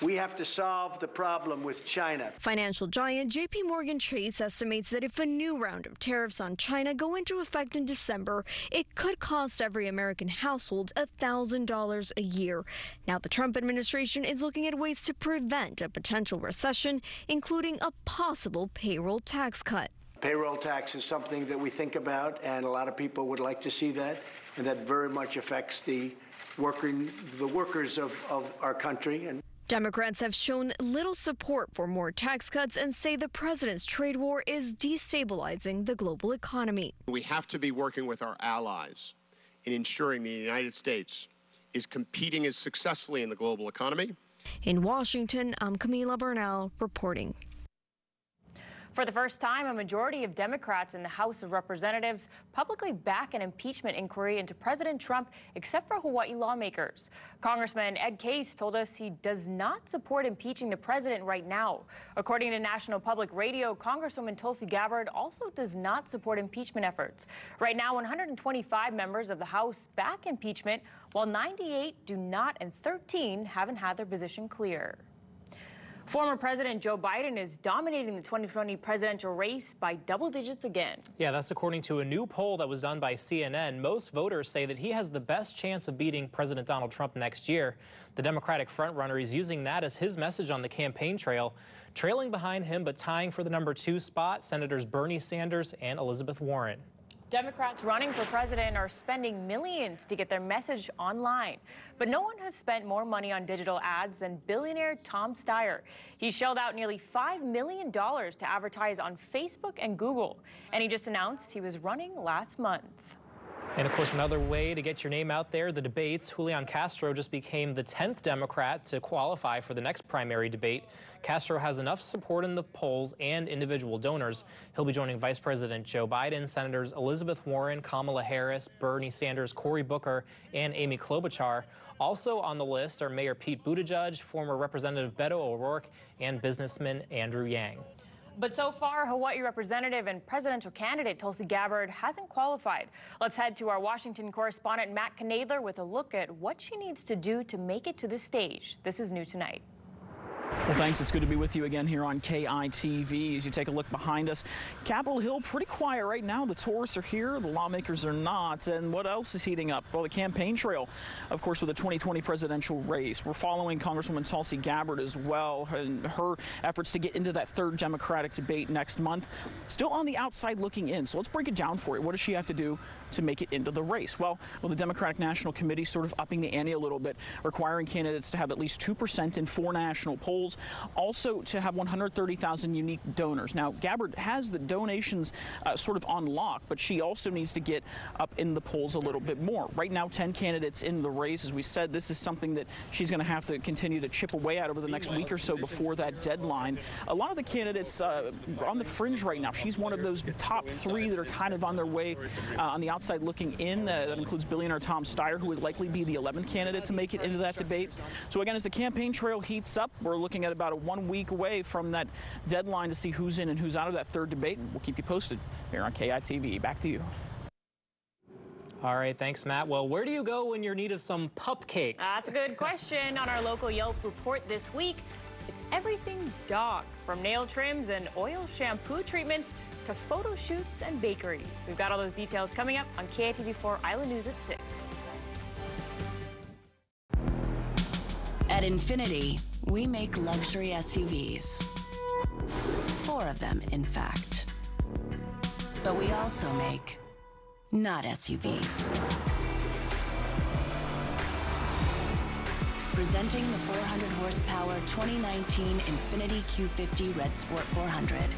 We have to solve the problem with China. Financial giant JP Morgan Chase estimates that if a new round of tariffs on China go into effect in December, it could cost every American household $1,000 a year. Now, the Trump administration is looking at ways to prevent a potential recession, including a possible payroll tax cut. Payroll tax is something that we think about, and a lot of people would like to see that, and that very much affects the working, the workers of, of our country. And Democrats have shown little support for more tax cuts and say the president's trade war is destabilizing the global economy. We have to be working with our allies in ensuring the United States is competing as successfully in the global economy. In Washington, I'm Camila Bernal reporting. For the first time, a majority of Democrats in the House of Representatives publicly back an impeachment inquiry into President Trump, except for Hawaii lawmakers. Congressman Ed Case told us he does not support impeaching the president right now. According to National Public Radio, Congresswoman Tulsi Gabbard also does not support impeachment efforts. Right now, 125 members of the House back impeachment, while 98 do not and 13 haven't had their position clear. Former President Joe Biden is dominating the 2020 presidential race by double digits again. Yeah, that's according to a new poll that was done by CNN. Most voters say that he has the best chance of beating President Donald Trump next year. The Democratic frontrunner is using that as his message on the campaign trail. Trailing behind him, but tying for the number two spot, Senators Bernie Sanders and Elizabeth Warren. Democrats running for president are spending millions to get their message online. But no one has spent more money on digital ads than billionaire Tom Steyer. He shelled out nearly $5 million to advertise on Facebook and Google. And he just announced he was running last month. And of course, another way to get your name out there, the debates. Julian Castro just became the 10th Democrat to qualify for the next primary debate. Castro has enough support in the polls and individual donors. He'll be joining Vice President Joe Biden, Senators Elizabeth Warren, Kamala Harris, Bernie Sanders, Cory Booker, and Amy Klobuchar. Also on the list are Mayor Pete Buttigieg, former Representative Beto O'Rourke, and businessman Andrew Yang. But so far, Hawaii representative and presidential candidate Tulsi Gabbard hasn't qualified. Let's head to our Washington correspondent Matt Knoedler with a look at what she needs to do to make it to the stage. This is new tonight. Well, thanks. It's good to be with you again here on KITV. As you take a look behind us, Capitol Hill pretty quiet right now. The tourists are here, the lawmakers are not. And what else is heating up? Well, the campaign trail, of course, with the 2020 presidential race. We're following Congresswoman Tulsi Gabbard as well and her efforts to get into that third Democratic debate next month. Still on the outside looking in. So let's break it down for you. What does she have to do to make it into the race? Well, well, the Democratic National Committee sort of upping the ante a little bit, requiring candidates to have at least 2% in four national polls, also to have 130,000 unique donors. Now, Gabbard has the donations uh, sort of on lock, but she also needs to get up in the polls a little bit more. Right now, 10 candidates in the race. As we said, this is something that she's going to have to continue to chip away at over the next week or so before that deadline. A lot of the candidates uh, on the fringe right now. She's one of those top three that are kind of on their way uh, on the outside looking in. Uh, that includes billionaire Tom Steyer, who would likely be the 11th candidate to make it into that debate. So again, as the campaign trail heats up, we're looking at about a one week away from that deadline to see who's in and who's out of that third debate. And we'll keep you posted here on KITV. Back to you. All right, thanks, Matt. Well, where do you go when you're in need of some pupcakes? That's a good question. On our local Yelp report this week, it's everything dog, from nail trims and oil shampoo treatments to photo shoots and bakeries. We've got all those details coming up on KITV4 Island News at 6. At Infiniti, we make luxury SUVs. Four of them, in fact. But we also make not SUVs. Presenting the 400 horsepower 2019 Infiniti Q50 Red Sport 400.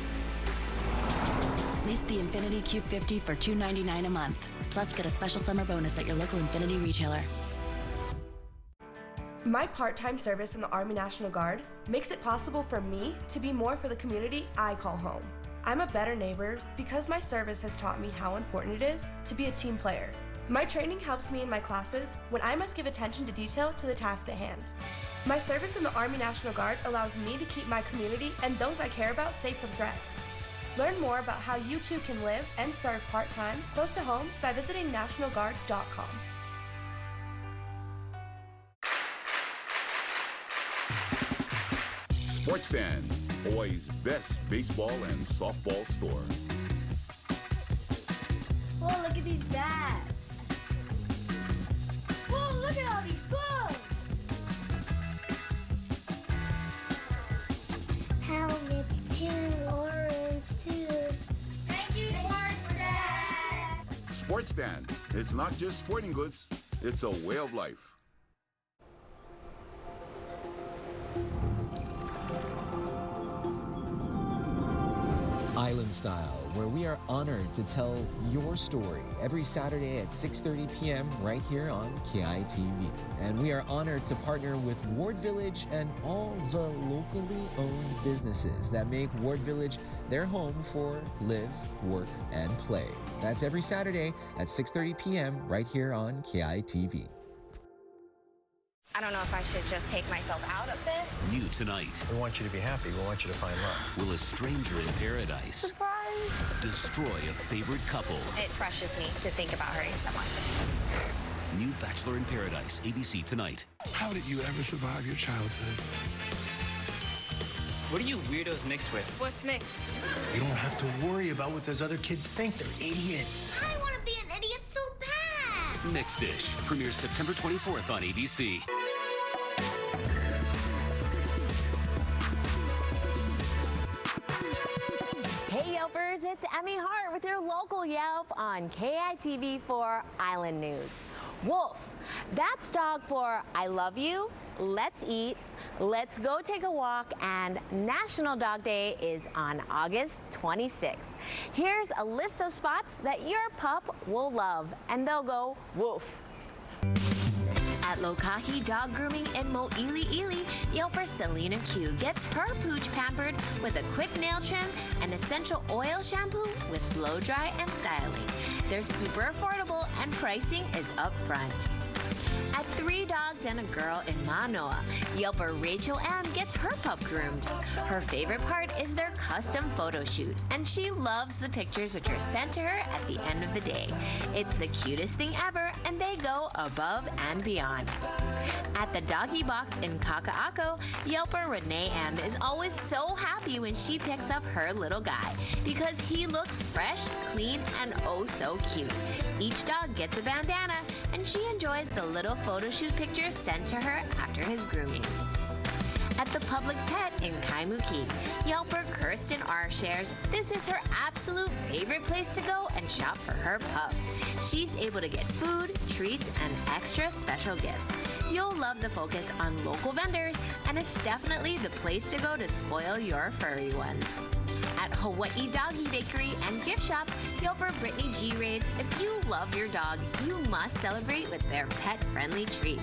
Lease the Infiniti Q50 for 299 a month. Plus, get a special summer bonus at your local Infiniti retailer. My part time service in the Army National Guard makes it possible for me to be more for the community I call home. I'm a better neighbor because my service has taught me how important it is to be a team player. My training helps me in my classes when I must give attention to detail to the task at hand. My service in the Army National Guard allows me to keep my community and those I care about safe from threats. Learn more about how you too can live and serve part time close to home by visiting NationalGuard.com. Sports Stand, Hawaii's best baseball and softball store. Whoa, look at these bats. Whoa, look at all these gloves. Helmets too, Sports Stand, it's not just sporting goods, it's a way of life. Island Style, where we are honored to tell your story every Saturday at 6:30 p.m. right here on KITV. And we are honored to partner with Ward Village and all the locally owned businesses that make Ward Village their home for live, work, and play. That's every Saturday at 6:30 p.m. right here on KITV. I don't know if I should just take myself out of this. New tonight. We want you to be happy. We want you to find love. Will a stranger in paradise Surprise! destroy a favorite couple? It crushes me to think about hurting someone. New Bachelor in Paradise, ABC tonight. How did you ever survive your childhood? What are you weirdos mixed with? What's mixed? You don't have to worry about what those other kids think. They're idiots. I want to be an idiot so bad. Mixed Dish premieres September 24th on ABC. It's Emmy Hart with your local Yelp on KITV4 Island News. Wolf, that's dog for I love you, let's eat, let's go take a walk, and National Dog Day is on August 26th. Here's a list of spots that your pup will love, and they'll go woof. At Lokahi Dog Grooming in Mo'iliili, Yelper Selena Q gets her pooch pampered with a quick nail trim and essential oil shampoo with blow dry and styling. They're super affordable and pricing is upfront. At Three Dogs and a Girl in Manoa, Yelper Rachel M gets her pup groomed. Her favorite part is their custom photo shoot, and she loves the pictures which are sent to her at the end of the day. It's the cutest thing ever, and they go above and beyond. At the doggy box in Kaka'ako, Yelper Renee M is always so happy when she picks up her little guy because he looks fresh, clean, and oh so cute. Each dog gets a bandana, and she enjoys the little photo shoot pictures sent to her after his grooming. At the Public Pet in Kaimuki, Yelper Kirsten R shares this is her absolute favorite place to go and shop for her pup. She's able to get food, treats, and extra special gifts. You'll love the focus on local vendors, and it's definitely the place to go to spoil your furry ones. At Hawaii Doggy Bakery and Gift Shop, Yelper Brittany G raves if you love your dog, you must celebrate with their pet friendly treats.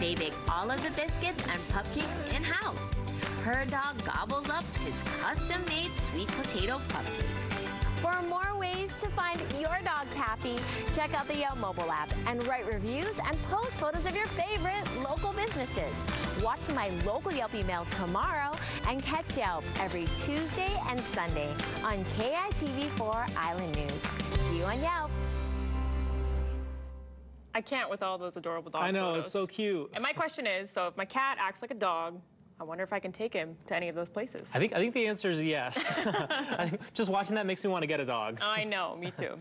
They bake all of the biscuits and cupcakes in house. Her dog gobbles up his custom made sweet potato cupcake. For more ways to find your dog happy, check out the Yelp mobile app and write reviews and post photos of your favorite local businesses. Watch my local Yelp email tomorrow and catch Yelp every Tuesday and Sunday on KITV4 Island News. See you on Yelp. I can't with all those adorable dogs. I know, photos. it's so cute. And my question is, so if my cat acts like a dog, I wonder if I can take him to any of those places. I think I think the answer is yes. I think just watching that makes me want to get a dog. I know, me too.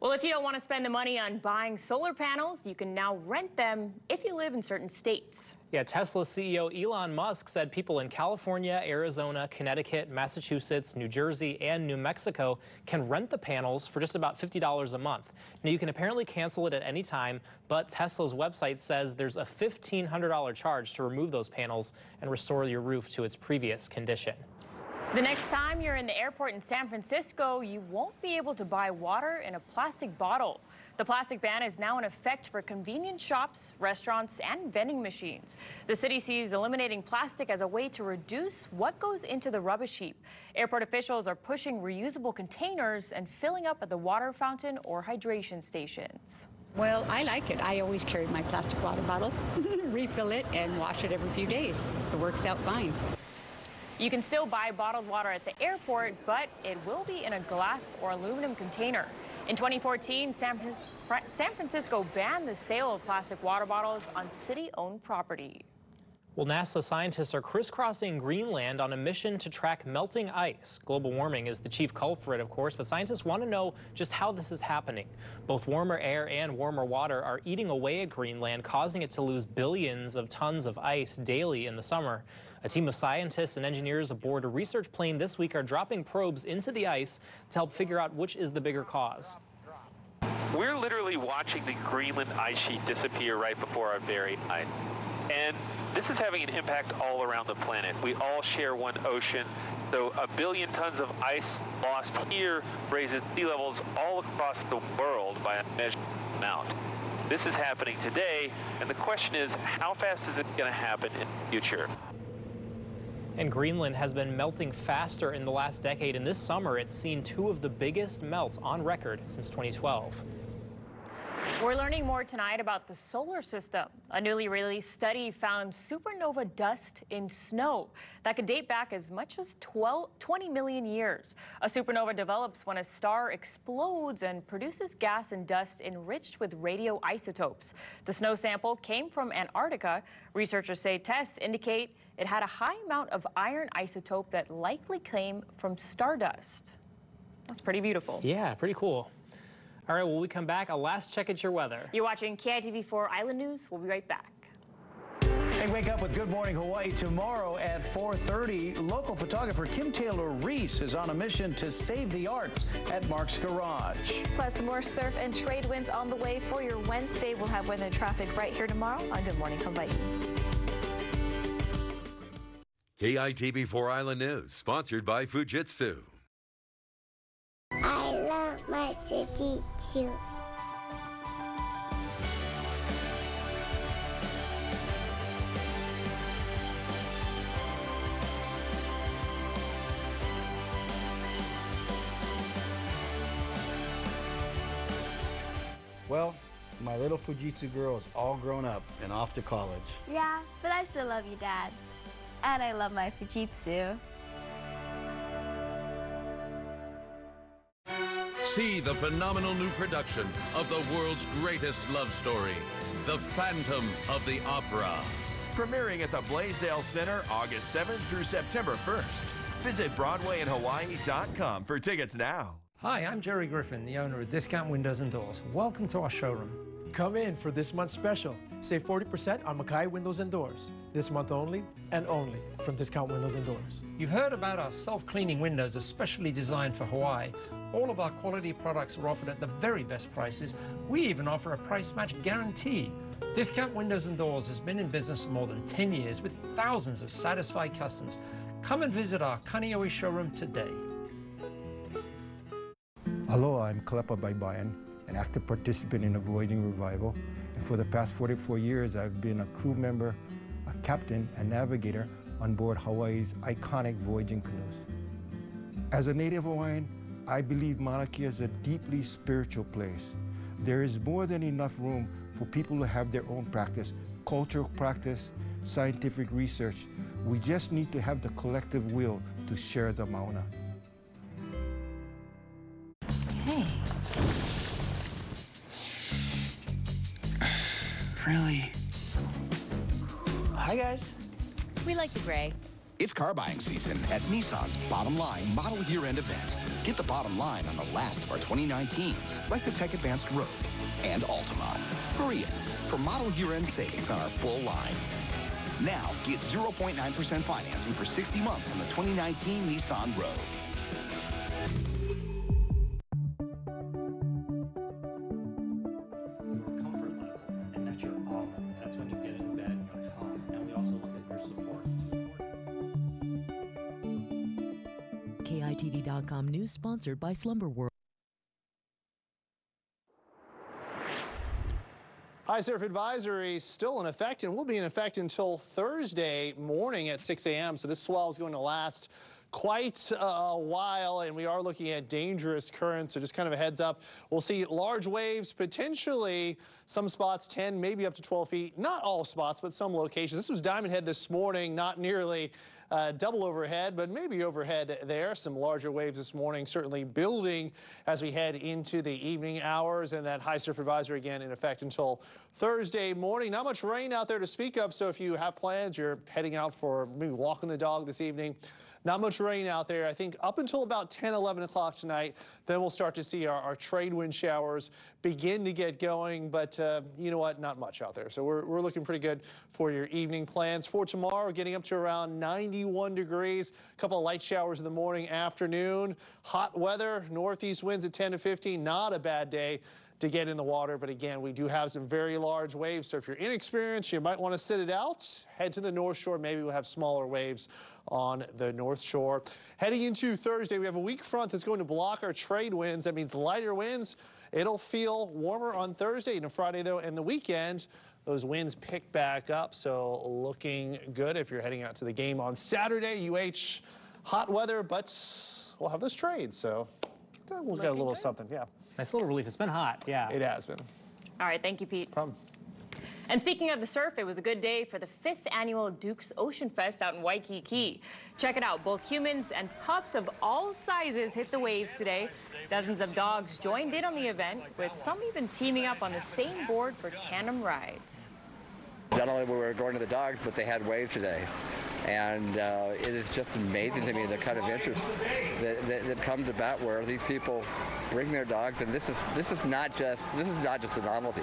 well, if you don't want to spend the money on buying solar panels, you can now rent them if you live in certain states. Yeah, Tesla CEO Elon Musk said people in California, Arizona, Connecticut, Massachusetts, New Jersey, and New Mexico can rent the panels for just about $50 a month. Now, you can apparently cancel it at any time, but Tesla's website says there's a $1,500 charge to remove those panels and restore your roof to its previous condition. The next time you're in the airport in San Francisco, you won't be able to buy water in a plastic bottle. The plastic ban is now in effect for convenience shops, restaurants, and vending machines. The city sees eliminating plastic as a way to reduce what goes into the rubbish heap. Airport officials are pushing reusable containers and filling up at the water fountain or hydration stations. Well, I like it. I always carry my plastic water bottle, refill it, and wash it every few days. It works out fine. You can still buy bottled water at the airport, but it will be in a glass or aluminum container. In 2014, San, San Francisco banned the sale of plastic water bottles on city owned property. Well, NASA scientists are crisscrossing Greenland on a mission to track melting ice. Global warming is the chief culprit, of course, but scientists want to know just how this is happening. Both warmer air and warmer water are eating away at Greenland, causing it to lose billions of tons of ice daily in the summer. A team of scientists and engineers aboard a research plane this week are dropping probes into the ice to help figure out which is the bigger cause. We're literally watching the Greenland ice sheet disappear right before our very eyes. And this is having an impact all around the planet. We all share one ocean. So a billion tons of ice lost here raises sea levels all across the world by a measured amount. This is happening today, and the question is, how fast is it going to happen in the future? And Greenland has been melting faster in the last decade, and this summer it's seen two of the biggest melts on record since 2012. We're learning more tonight about the solar system. A newly released study found supernova dust in snow that could date back as much as 12, 20 million years. A supernova develops when a star explodes and produces gas and dust enriched with radioisotopes. The snow sample came from Antarctica. Researchers say tests indicate it had a high amount of iron isotope that likely came from stardust. That's pretty beautiful. Yeah, pretty cool. All right, when we come back, a last check at your weather. You're watching KITV4 Island News. We'll be right back. Hey, wake up with Good Morning Hawaii tomorrow at 4:30. Local photographer Kim Taylor Reece is on a mission to save the arts at Mark's Garage. Plus, more surf and trade winds on the way for your Wednesday. We'll have weather and traffic right here tomorrow on Good Morning Hawaii. KITV 4 Island News, sponsored by Fujitsu. I love my Fujitsu. Well, my little Fujitsu girl is all grown up and off to college. Yeah, but I still love you, Dad. And I love my Fujitsu. See the phenomenal new production of the world's greatest love story, The Phantom of the Opera. Premiering at the Blaisdell Center August 7th through September 1st. Visit BroadwayInHawaii.com for tickets now. Hi, I'm Jerry Griffin, the owner of Discount Windows and Doors. Welcome to our showroom. Come in for this month's special. Save 40% on Mackay Windows and Doors. This month only and only from Discount Windows and Doors. You've heard about our self-cleaning windows especially designed for Hawaii. All of our quality products are offered at the very best prices. We even offer a price match guarantee. Discount Windows and Doors has been in business for more than 10 years with thousands of satisfied customers. Come and visit our Kaneohe showroom today. Hello, I'm Kalepa Baybayan, an active participant in the Voyaging Revival. And for the past 44 years, I've been a crew member, a captain, and navigator on board Hawaii's iconic voyaging canoes. As a native Hawaiian, I believe Mauna Kea is a deeply spiritual place. There is more than enough room for people to have their own practice, cultural practice, scientific research. We just need to have the collective will to share the Mauna. Hey. Really? Hi, guys. We like the gray. It's car buying season at Nissan's Bottom Line Model Year End event. Get the bottom line on the last of our 2019s, like the Tech Advanced Rogue and Altima. Hurry in for model year end savings on our full line. Now, get 0.9% financing for 60 months on the 2019 Nissan Rogue. News sponsored by Slumber World. High surf advisory still in effect and will be in effect until Thursday morning at 6 a.m. So this swell is going to last quite a while and we are looking at dangerous currents so just kind of a heads up we'll see large waves potentially some spots 10 maybe up to 12 feet not all spots but some locations this was diamond head this morning not nearly uh, double overhead, but maybe overhead there. Some larger waves this morning, certainly building as we head into the evening hours. And that high surf advisory again in effect until Thursday morning. Not much rain out there to speak of. So if you have plans, you're heading out for maybe walking the dog this evening. Not much rain out there. I think up until about 10, 11 o'clock tonight, then we'll start to see our, our trade wind showers begin to get going. But uh, you know what? Not much out there. So we're, we're looking pretty good for your evening plans. For tomorrow, getting up to around 91 degrees. A couple of light showers in the morning, afternoon. Hot weather, northeast winds at 10 to 15. Not a bad day to get in the water. But again, we do have some very large waves. So if you're inexperienced, you might want to sit it out. Head to the North Shore. Maybe we'll have smaller waves on the North Shore. Heading into Thursday, we have a weak front that's going to block our trade winds. That means lighter winds. It'll feel warmer on Thursday and Friday, though, and the weekend. Those winds pick back up, so looking good if you're heading out to the game on Saturday. UH, hot weather, but we'll have this trade, so we'll get a little something. Yeah. Nice little relief. It's been hot. Yeah. It has been. All right. Thank you, Pete. Problem. And speaking of the surf, it was a good day for the fifth annual Duke's Ocean Fest out in Waikiki. Check it out. Both humans and pups of all sizes hit the waves today. Dozens of dogs joined in on the event, with some even teaming up on the same board for tandem rides. Not only were we going to the dogs, but they had waves today. And uh, it is just amazing to me the kind of interest that, that, that comes about where these people bring their dogs, and this is this is not just this is not just a novelty.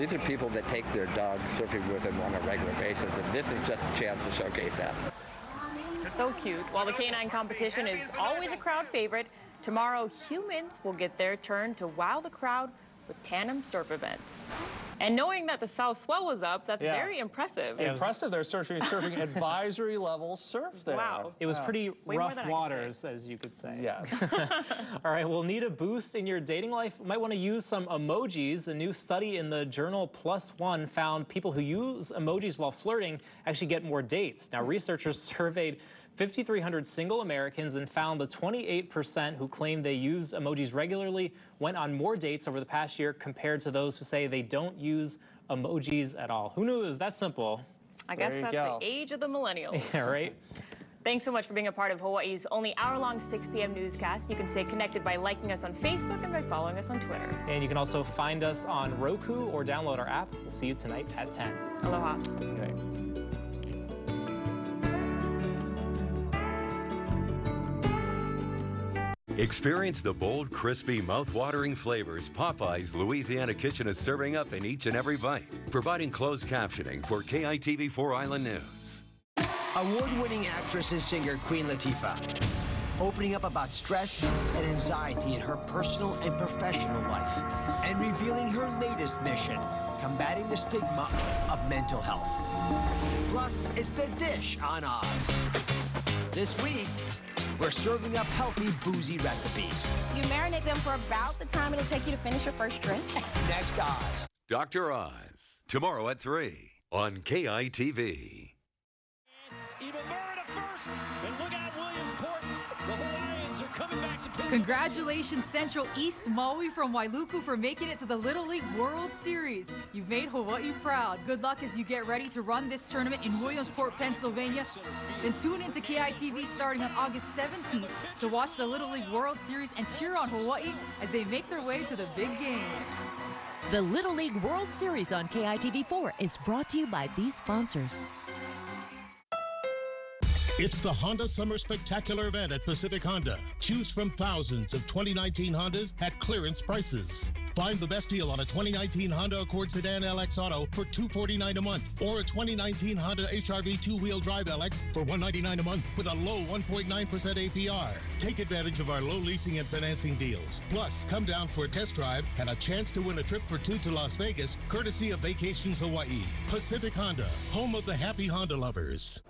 These are people that take their dogs surfing with them on a regular basis, and this is just a chance to showcase that. So cute. While the canine competition is always a crowd favorite, tomorrow humans will get their turn to wow the crowd with tandem surf events. And knowing that the South Swell was up, that's Yeah. very impressive. Impressive. They're surfing, surfing advisory level surf there. Wow. It was Yeah. pretty Way rough than I could waters, as you could say. Yes. All right, we'll need a boost in your dating life. You might want to use some emojis. A new study in the journal PLOS One found people who use emojis while flirting actually get more dates. Now, researchers surveyed 5,300 single Americans and found the 28% who claim they use emojis regularly went on more dates over the past year compared to those who say they don't use emojis at all. Who knew it was that simple? I guess that's go. the age of the millennials. Yeah, right? Thanks so much for being a part of Hawaii's only hour-long 6 p.m. newscast. You can stay connected by liking us on Facebook and by following us on Twitter. And you can also find us on Roku or download our app. We'll see you tonight at 10. Aloha. Okay. Experience the bold, crispy, mouth-watering flavors Popeye's Louisiana Kitchen is serving up in each and every bite, providing closed captioning for KITV4 Island News. Award-winning actress and singer Queen Latifah, opening up about stress and anxiety in her personal and professional life, and revealing her latest mission, combating the stigma of mental health. Plus, it's the dish on Oz. This week, we're serving up healthy, boozy recipes. You marinate them for about the time it'll take you to finish your first drink. Next Oz. Dr. Oz, tomorrow at 3 on KITV. Even Murray to first, Congratulations, Central East Maui from Wailuku for making it to the Little League World Series. You've made Hawaii proud. Good luck as you get ready to run this tournament in Williamsport, Pennsylvania. Then tune into KITV starting on August 17th to watch the Little League World Series and cheer on Hawaii as they make their way to the big game. The Little League World Series on KITV4 is brought to you by these sponsors. It's the Honda Summer Spectacular event at Pacific Honda. Choose from thousands of 2019 Hondas at clearance prices. Find the best deal on a 2019 Honda Accord Sedan LX Auto for 249 a month or a 2019 Honda HRV two-wheel drive LX for 199 a month with a low 1.9% APR. Take advantage of our low leasing and financing deals. Plus, come down for a test drive and a chance to win a trip for two to Las Vegas, courtesy of Vacations Hawaii. Pacific Honda, home of the happy Honda lovers.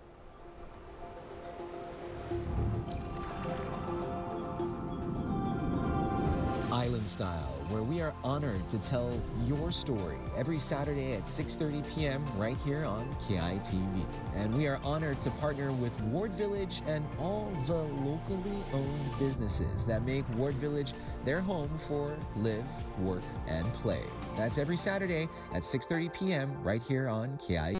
Island Style, where we are honored to tell your story every Saturday at 6:30 p.m. right here on KITV. And we are honored to partner with Ward Village and all the locally owned businesses that make Ward Village their home for live, work, and play. That's every Saturday at 6:30 p.m. right here on KITV.